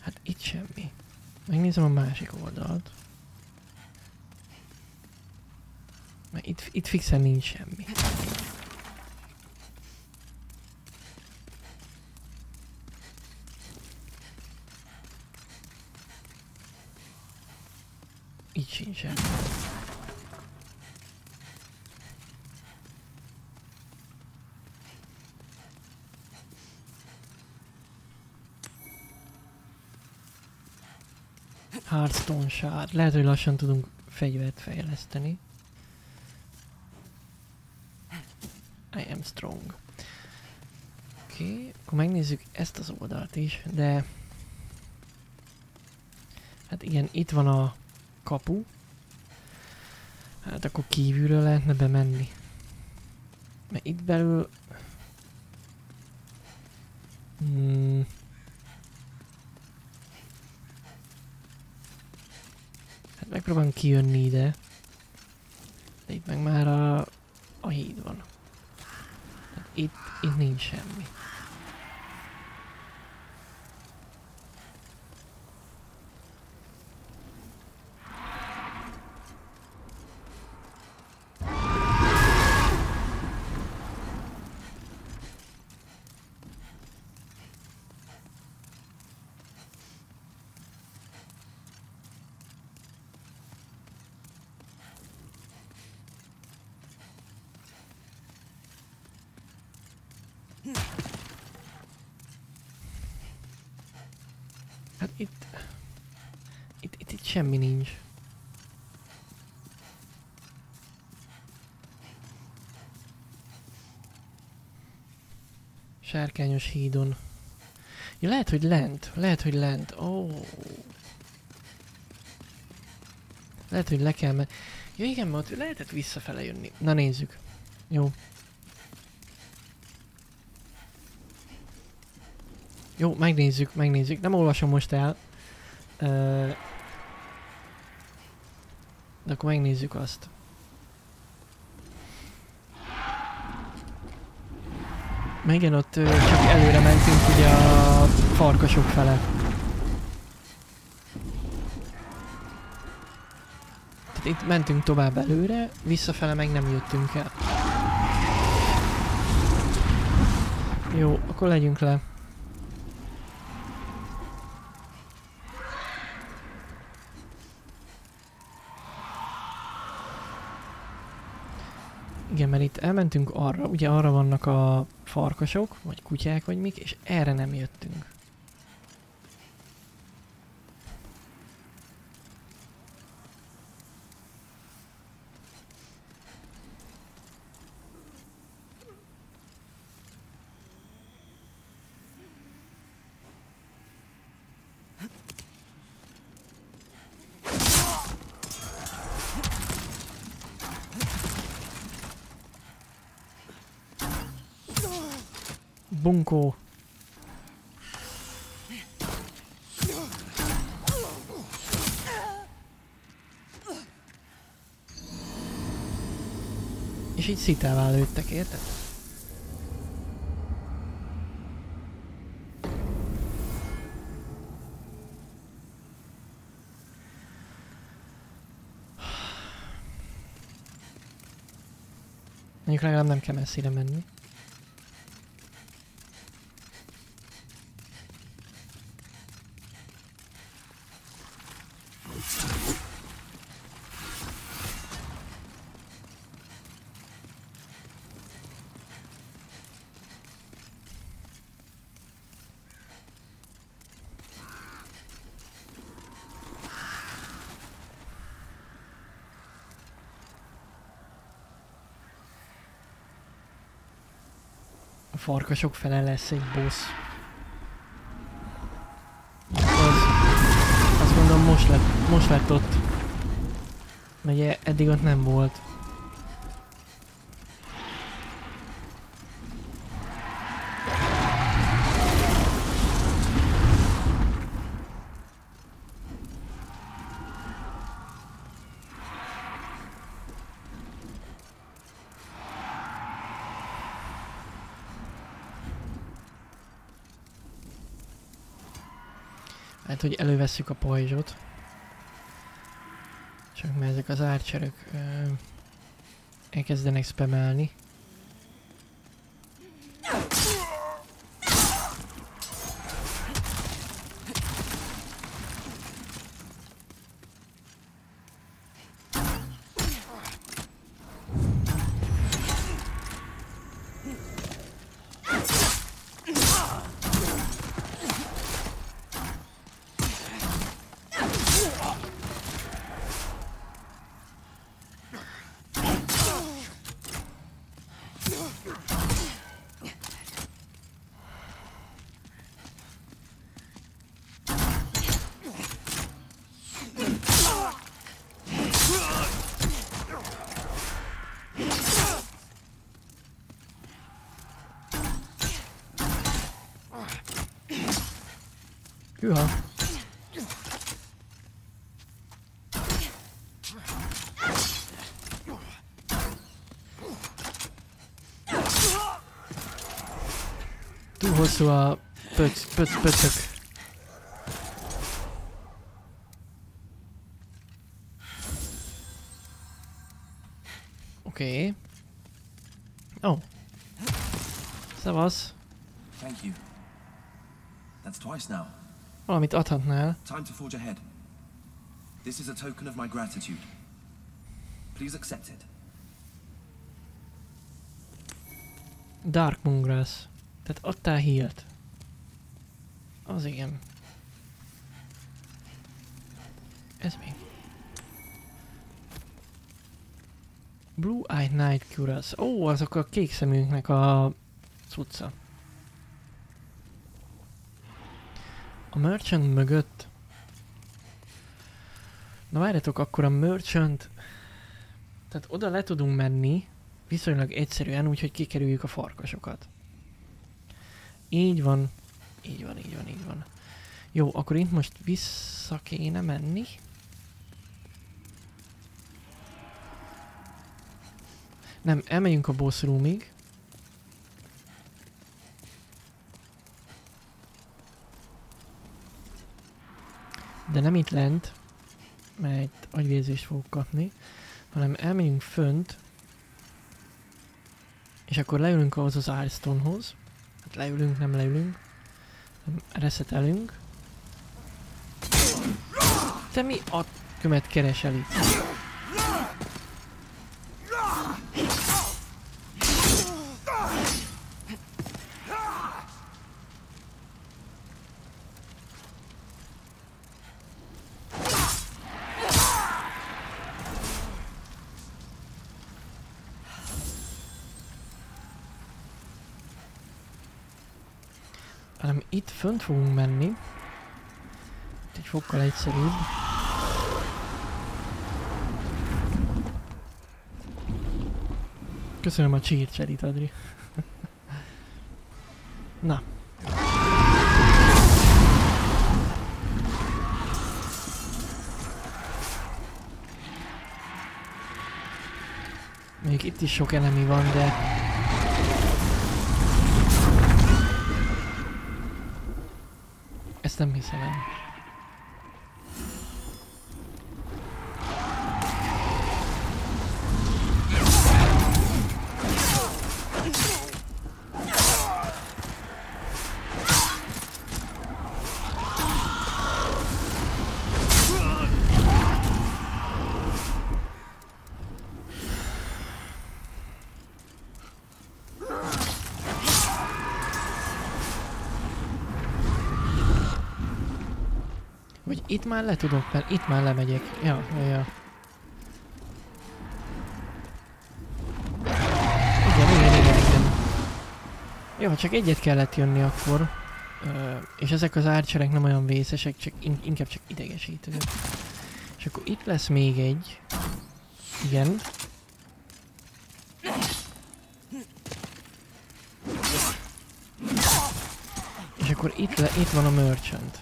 Speaker 1: Hát itt semmi. Megnézem a másik oldalt. Mert itt, itt fixen nincs semmi. Itt sincs semmi. Hearthstone Shard. Lehet, hogy lassan tudunk fegyvert fejleszteni. I am strong. Oké, okay, akkor megnézzük ezt az oldalt is, de... Hát igen, itt van a kapu. Hát akkor kívülről lehetne bemenni. Mert itt belül... Hmm. Hát megpróbálom kijönni ide. Semmi nincs. Sárkányos hídon. Ja, lehet, hogy lent. Lehet, hogy lent. Ó. Oh. Lehet, hogy le kell menni. Ja igen, mert lehetett visszafele jönni. Na nézzük. Jó. Jó, megnézzük, megnézzük. Nem olvasom most el. Uh, akkor megnézzük azt. Meg igen, ott csak előre mentünk ugye a farkasok fele. Tehát itt mentünk tovább előre, visszafele meg nem jöttünk el. Jó, akkor legyünk le. Igen, mert itt elmentünk arra, ugye arra vannak a farkasok, vagy kutyák, vagy mik, és erre nem jöttünk. Bunkó. És így szitává lőttek, érted? Mondjuk legalább nem kell messzire menni. Farkasok fele lesz egy boss. Az, azt mondom most lett, most lett ott. Ugye eddig ott nem volt. Hát, hogy elővesszük a pajzsot. Csak mert ezek az árcserök elkezdenek spamelni. A pöc, pöc, pöcök. Oké. Okay. Oh. Szevasz.
Speaker 5: Thank you. That's twice now.
Speaker 1: Valamit adhatnál.
Speaker 5: Time to forge ahead. This is a token of my gratitude. Please accept it.
Speaker 1: Dark Moongrass. Tehát adtál hírt. Az igen. Ez mi? Blue Eyed Night Curas. Ó, azok a kék szemünknek a cucca. A merchant mögött... Na várjatok, akkor a merchant... Tehát oda le tudunk menni, viszonylag egyszerűen, úgyhogy kikerüljük a farkasokat. Így van. Így van, így van, így van. Jó, akkor itt most vissza kéne menni. Nem, elmegyünk a boss roomig. De nem itt lent, mert agyvérzést fogok kapni, hanem elmegyünk fönt, és akkor leülünk ahhoz az Arstonehoz. Leülünk, nem leülünk. Reszetelünk. Te mi a kömet keresel itt? hanem itt fönt fogunk menni. Itt egy fokkal egyszerűbb. Köszönöm a csírcserit, Adri. Na. Még itt is sok enemi van, de Ezt nem már le tudok, mert itt már lemegyek. Ja, ja, ja. Igen, igen, igen, igen. Jó, csak egyet kellett jönni akkor. Ö, és ezek az árcserek nem olyan vészesek, csak in inkább csak idegesítőek. És akkor itt lesz még egy. Igen. És akkor itt, le, itt van a merchant.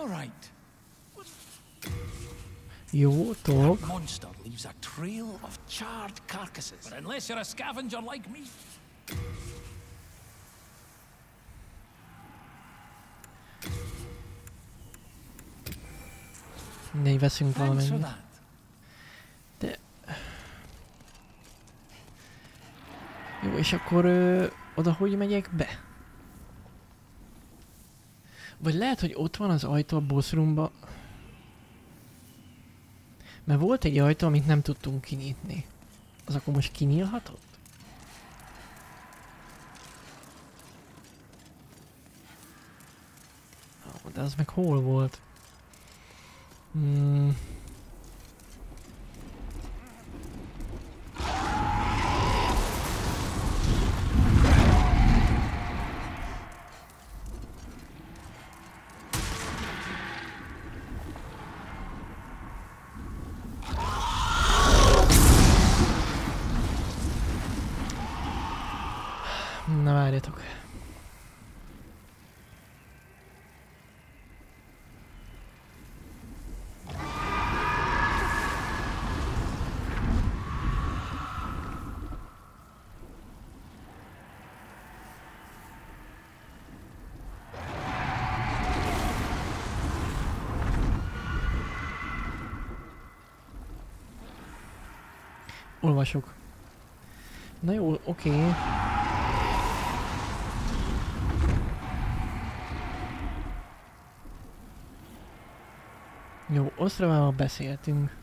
Speaker 6: All right.
Speaker 1: Jó, tolok.
Speaker 6: That monster leaves a trail of charred carcasses. But unless you're a scavenger like me,
Speaker 1: Mindegy, veszünk valamennyit.
Speaker 6: that.
Speaker 1: Jó, és akkor ö, oda hogy megyek be? Vagy lehet, hogy ott van az ajtó a boss roomba. Mert volt egy ajtó, amit nem tudtunk kinyitni. Az akkor most kinyílhatott? De az meg hol volt? Hmm. Na várjatok. Olvasok. Na jó, oké. Okay. Jó, Osztravával beszéltünk.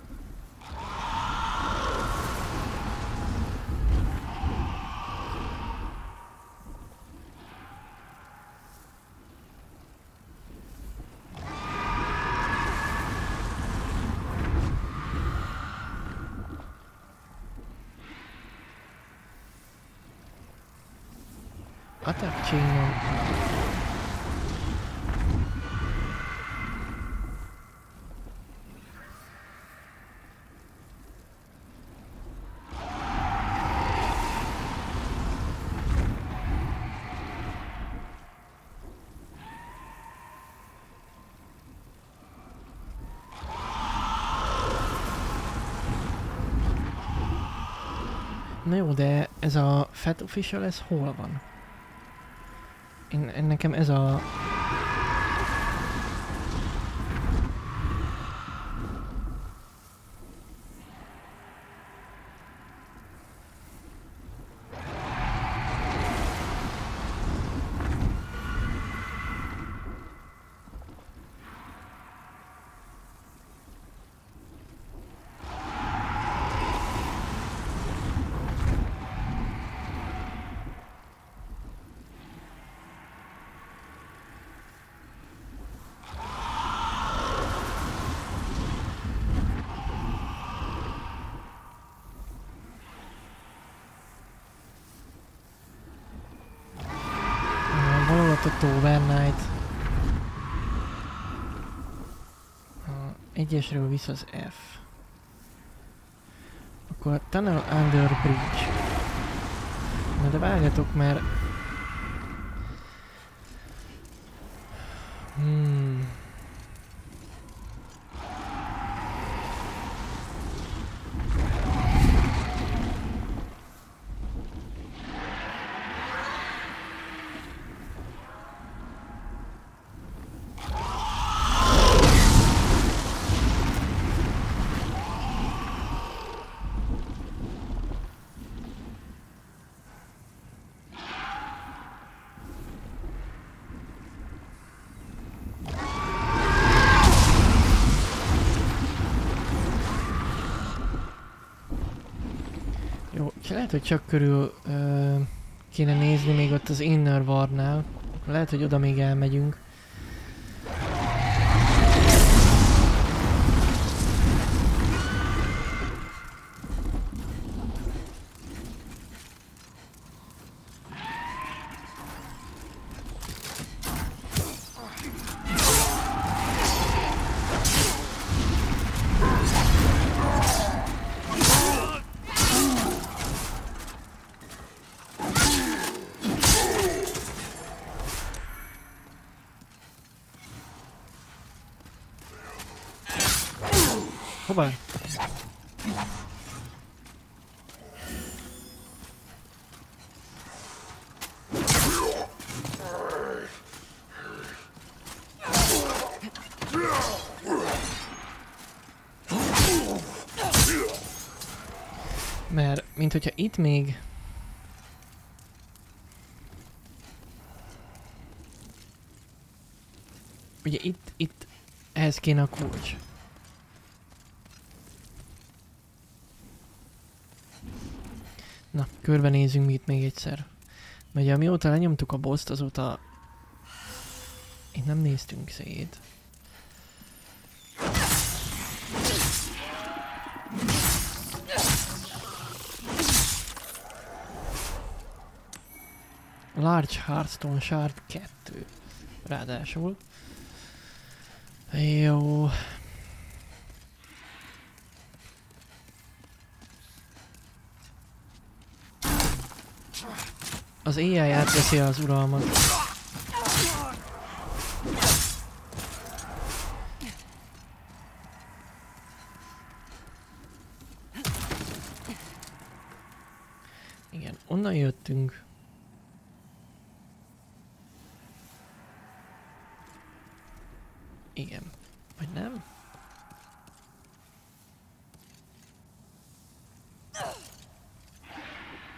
Speaker 1: Attack chain Na jó, de ez a Fat Official, ez hol van? Én, én nekem ez a... a Valolatott Overnight. A egyesről visz az F. Akkor Tunnel Under Bridge. Na de várjatok, mert... Hmm. Jó, és lehet, hogy csak körül ö, kéne nézni még ott az Inner Wardnál. Lehet, hogy oda még elmegyünk. Itt még... Ugye itt, itt ehhez kéne a kulcs. Na, körbenézünk mi itt még egyszer. Mert ugye amióta lenyomtuk a boszt, azóta... Itt nem néztünk szét. Large Hearthstone Shard 2. Ráadásul. Jó. Az AI átveszi az uralmat. Igen, onnan jöttünk. Igen. Vagy nem?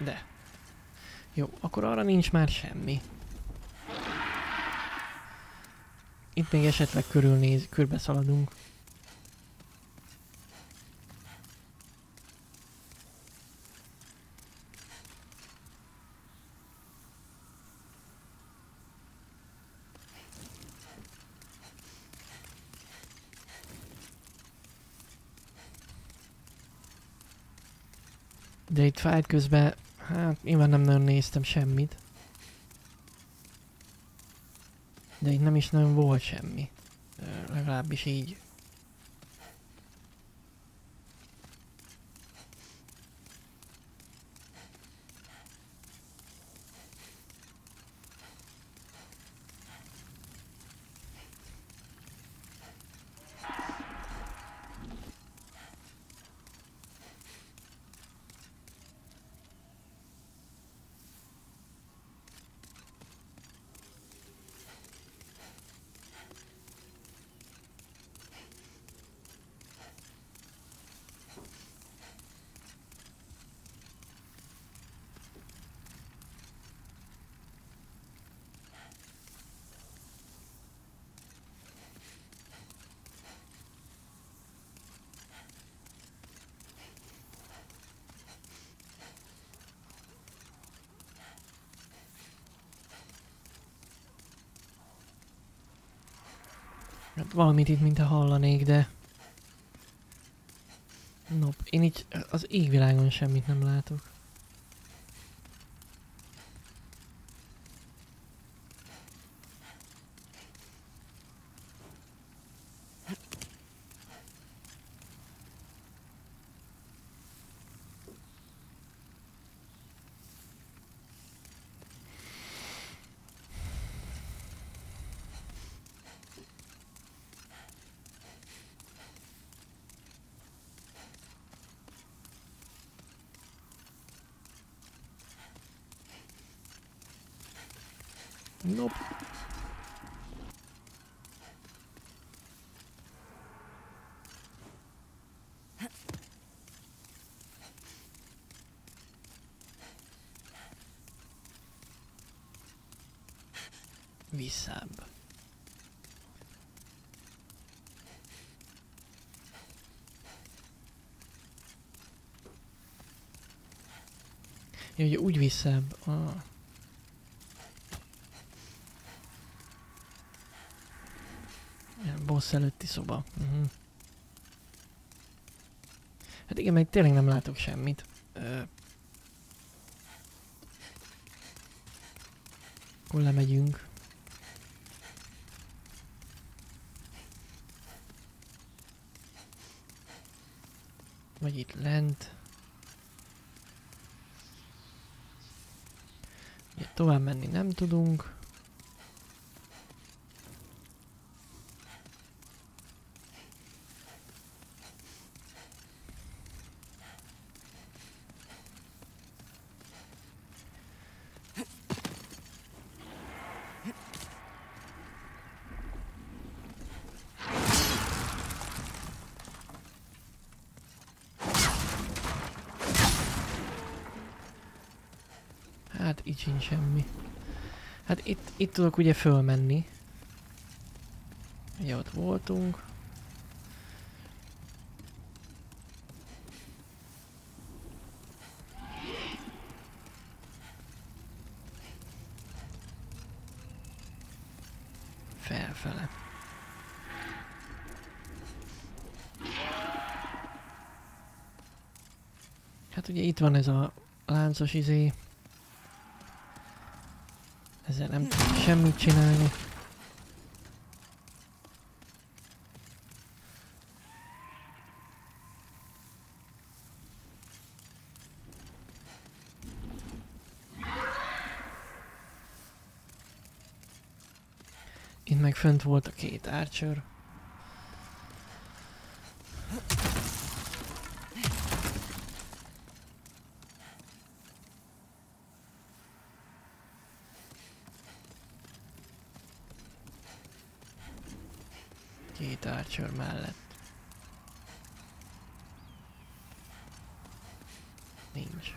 Speaker 1: De. Jó, akkor arra nincs már semmi. Itt még esetleg körülnéz, körbe szaladunk. De itt fight közben, Hát én már nem nagyon néztem semmit. De itt nem is nagyon volt semmi. Legalábbis így valamit itt mintha hallanék, de... Nop, én így az égvilágon semmit nem látok. Visszább. Ja, ugye úgy visszább. Ah. Ilyen előtti szoba. Uh-huh. Hát igen, meg tényleg nem látok semmit. Ö... Akkor lemegyünk. Vagy itt lent. Ugye tovább menni nem tudunk. Hát itt sincs semmi. Hát itt, tudok ugye fölmenni. Ugye ott voltunk. Felfele. Hát ugye itt van ez a láncos izé. Ezzel nem semmit csinálni. Itt meg fönt volt a két archer. Két archer mellett. Nincs.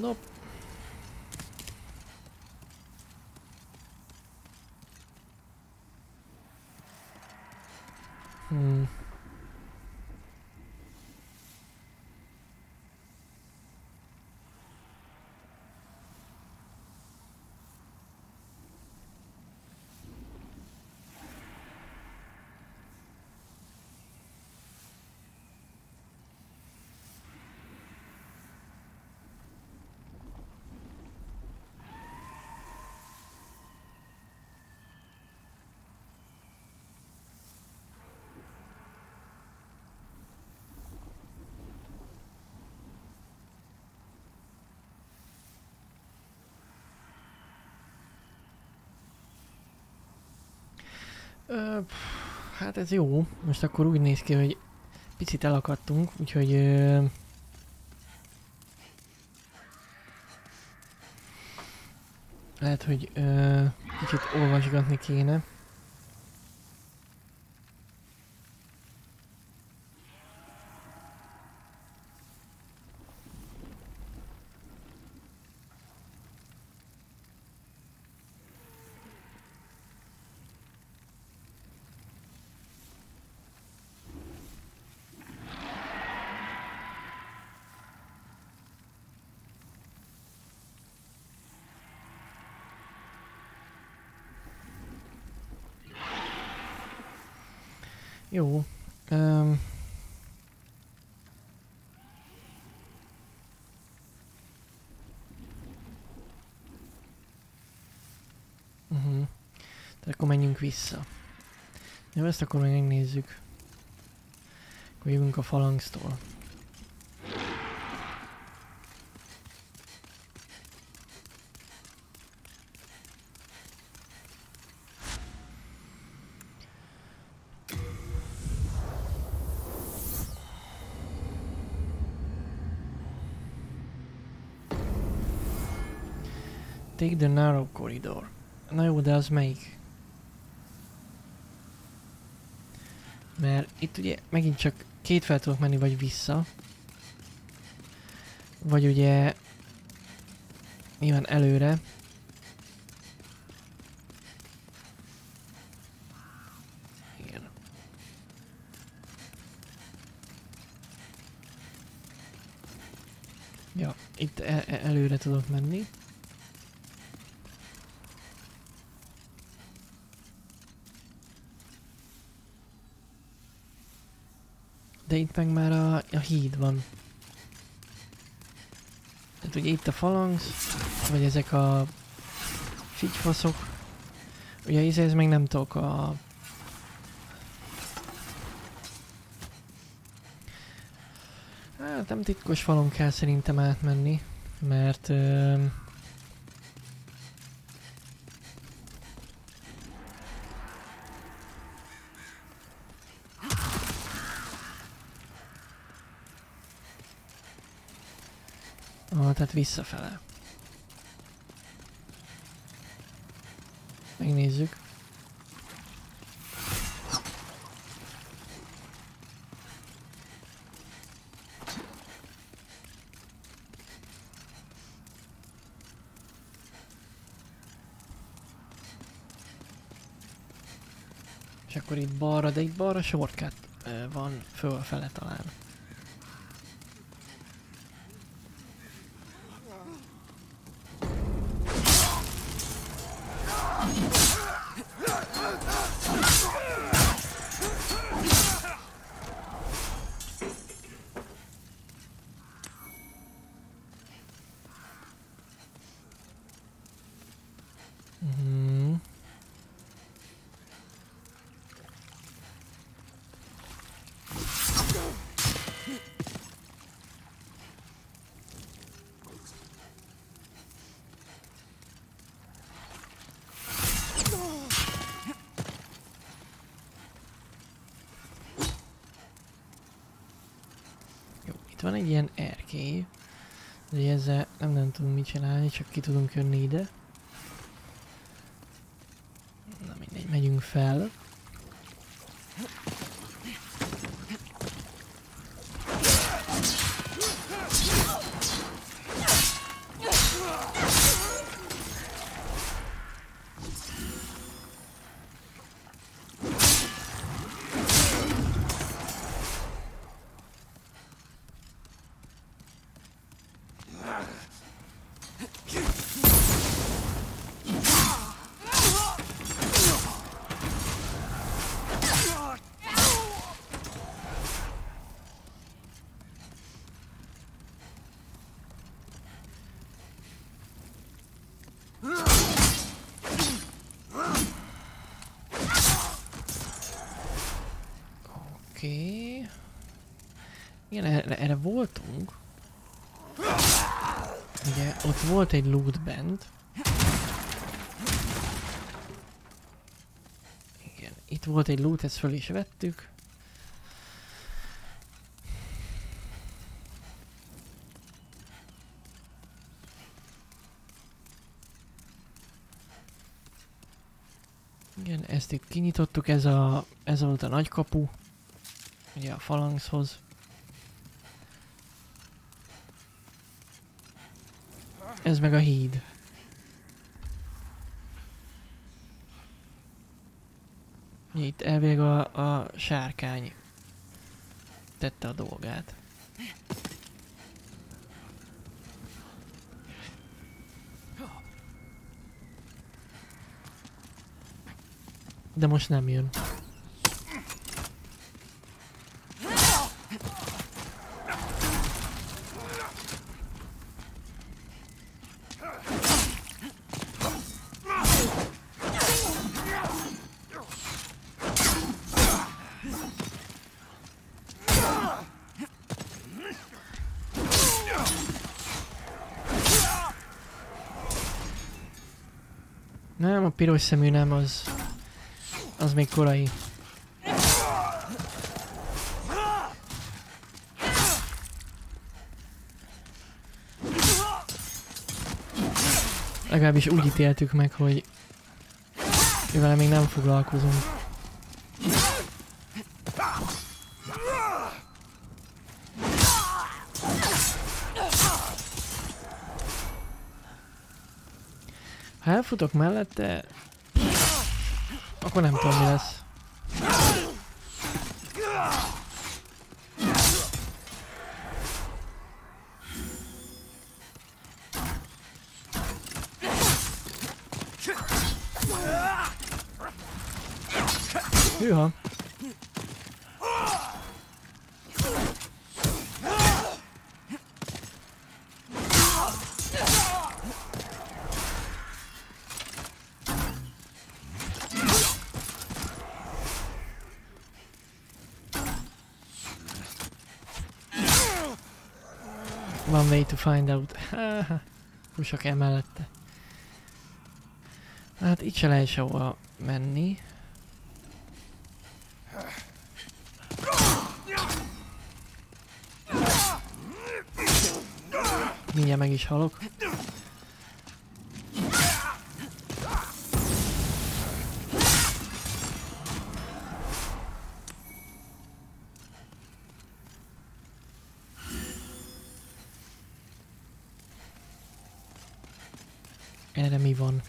Speaker 1: Nope. Hmm. Ö, hát ez jó. Most akkor úgy néz ki, hogy picit elakadtunk, úgyhogy... Ö, lehet, hogy ö, kicsit olvasgatni kéne. Jó. Um, uh-huh. Tehát akkor menjünk vissza. Jó, ezt akkor meg megnézzük. Akkor jövünk a falangsztól. Take the narrow corridor. Na jó, de az melyik? Mert itt ugye megint csak két fel tudok menni, vagy vissza. Vagy ugye nyilván előre. Igen. Ja, itt e- e- előre tudok menni. De itt meg már a, a híd van. Tehát ugye itt a falangs, vagy ezek a figyfaszok. Ugye ez, ez meg nem tudok a... Hát nem titkos falon kell szerintem átmenni, mert... Ö, Tehát visszafele. Megnézzük. És akkor itt balra, de itt balra shortcut ö, van fölfele talán. Mhm. Jó, itt van egy ilyen erkély. De ugye ezzel nem, nem tudunk mit csinálni, csak ki tudunk jönni ide. Na mindegy, megyünk fel. Oké. Igen, erre, erre voltunk. Ugye, ott volt egy loot bent. Igen, Itt volt egy loot, ezt föl is vettük. Igen, ezt itt kinyitottuk, ez, a, ez volt a nagy kapu. Ugye a falangszhoz. Ez meg a híd. Itt elvég a, a sárkány tette a dolgát. De most nem jön. Piros szemű nem, az... Az még korai. Legalábbis úgy ítéltük meg, hogy mivel még nem foglalkozunk. Elfutok mellette, akkor nem tudom mi lesz. Hűha. One way to find out. Húsak el. Hát itt se lehet sehova menni. Mindjárt meg is halok. Erre mi van?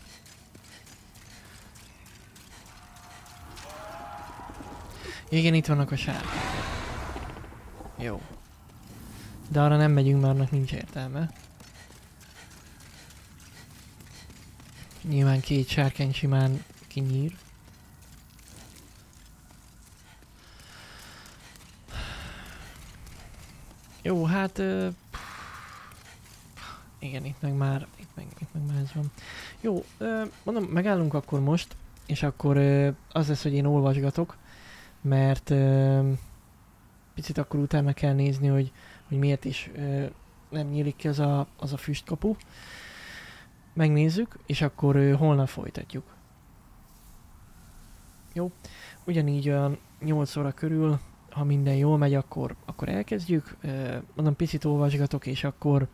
Speaker 1: Igen, itt vannak a sárkák. Jó. De arra nem megyünk, mert annak nincs értelme. Nyilván két sárkány simán kinyír. Jó, hát... Ö, igen, itt meg már, itt meg, itt meg már ez van. Jó, ö, mondom, megállunk akkor most, és akkor ö, az lesz, hogy én olvasgatok, mert picit akkor utána kell nézni, hogy, hogy miért is nem nyílik ki az a, az a füstkapu. Megnézzük, és akkor holnap folytatjuk. Jó, ugyanígy olyan 8 óra körül, ha minden jól megy, akkor, akkor elkezdjük. Ö, mondom, picit olvasgatok, és akkor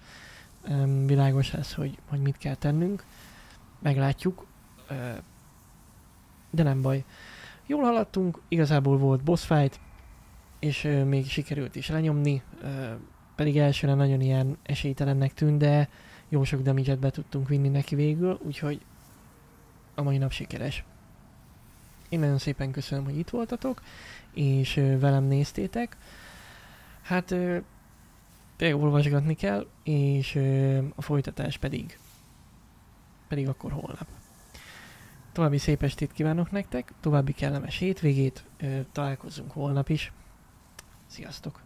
Speaker 1: világos lesz, hogy, hogy mit kell tennünk. Meglátjuk. De nem baj. Jól haladtunk, igazából volt boss fight, és ö, még sikerült is lenyomni, ö, pedig elsőre nagyon ilyen esélytelennek tűnt, de jó sok damage be tudtunk vinni neki végül, úgyhogy a mai nap sikeres. Én nagyon szépen köszönöm, hogy itt voltatok, és ö, velem néztétek. Hát ö, tényleg olvasgatni kell, és ö, a folytatás pedig pedig akkor holnap. További szép estét kívánok nektek, további kellemes hétvégét, találkozunk holnap is. Sziasztok!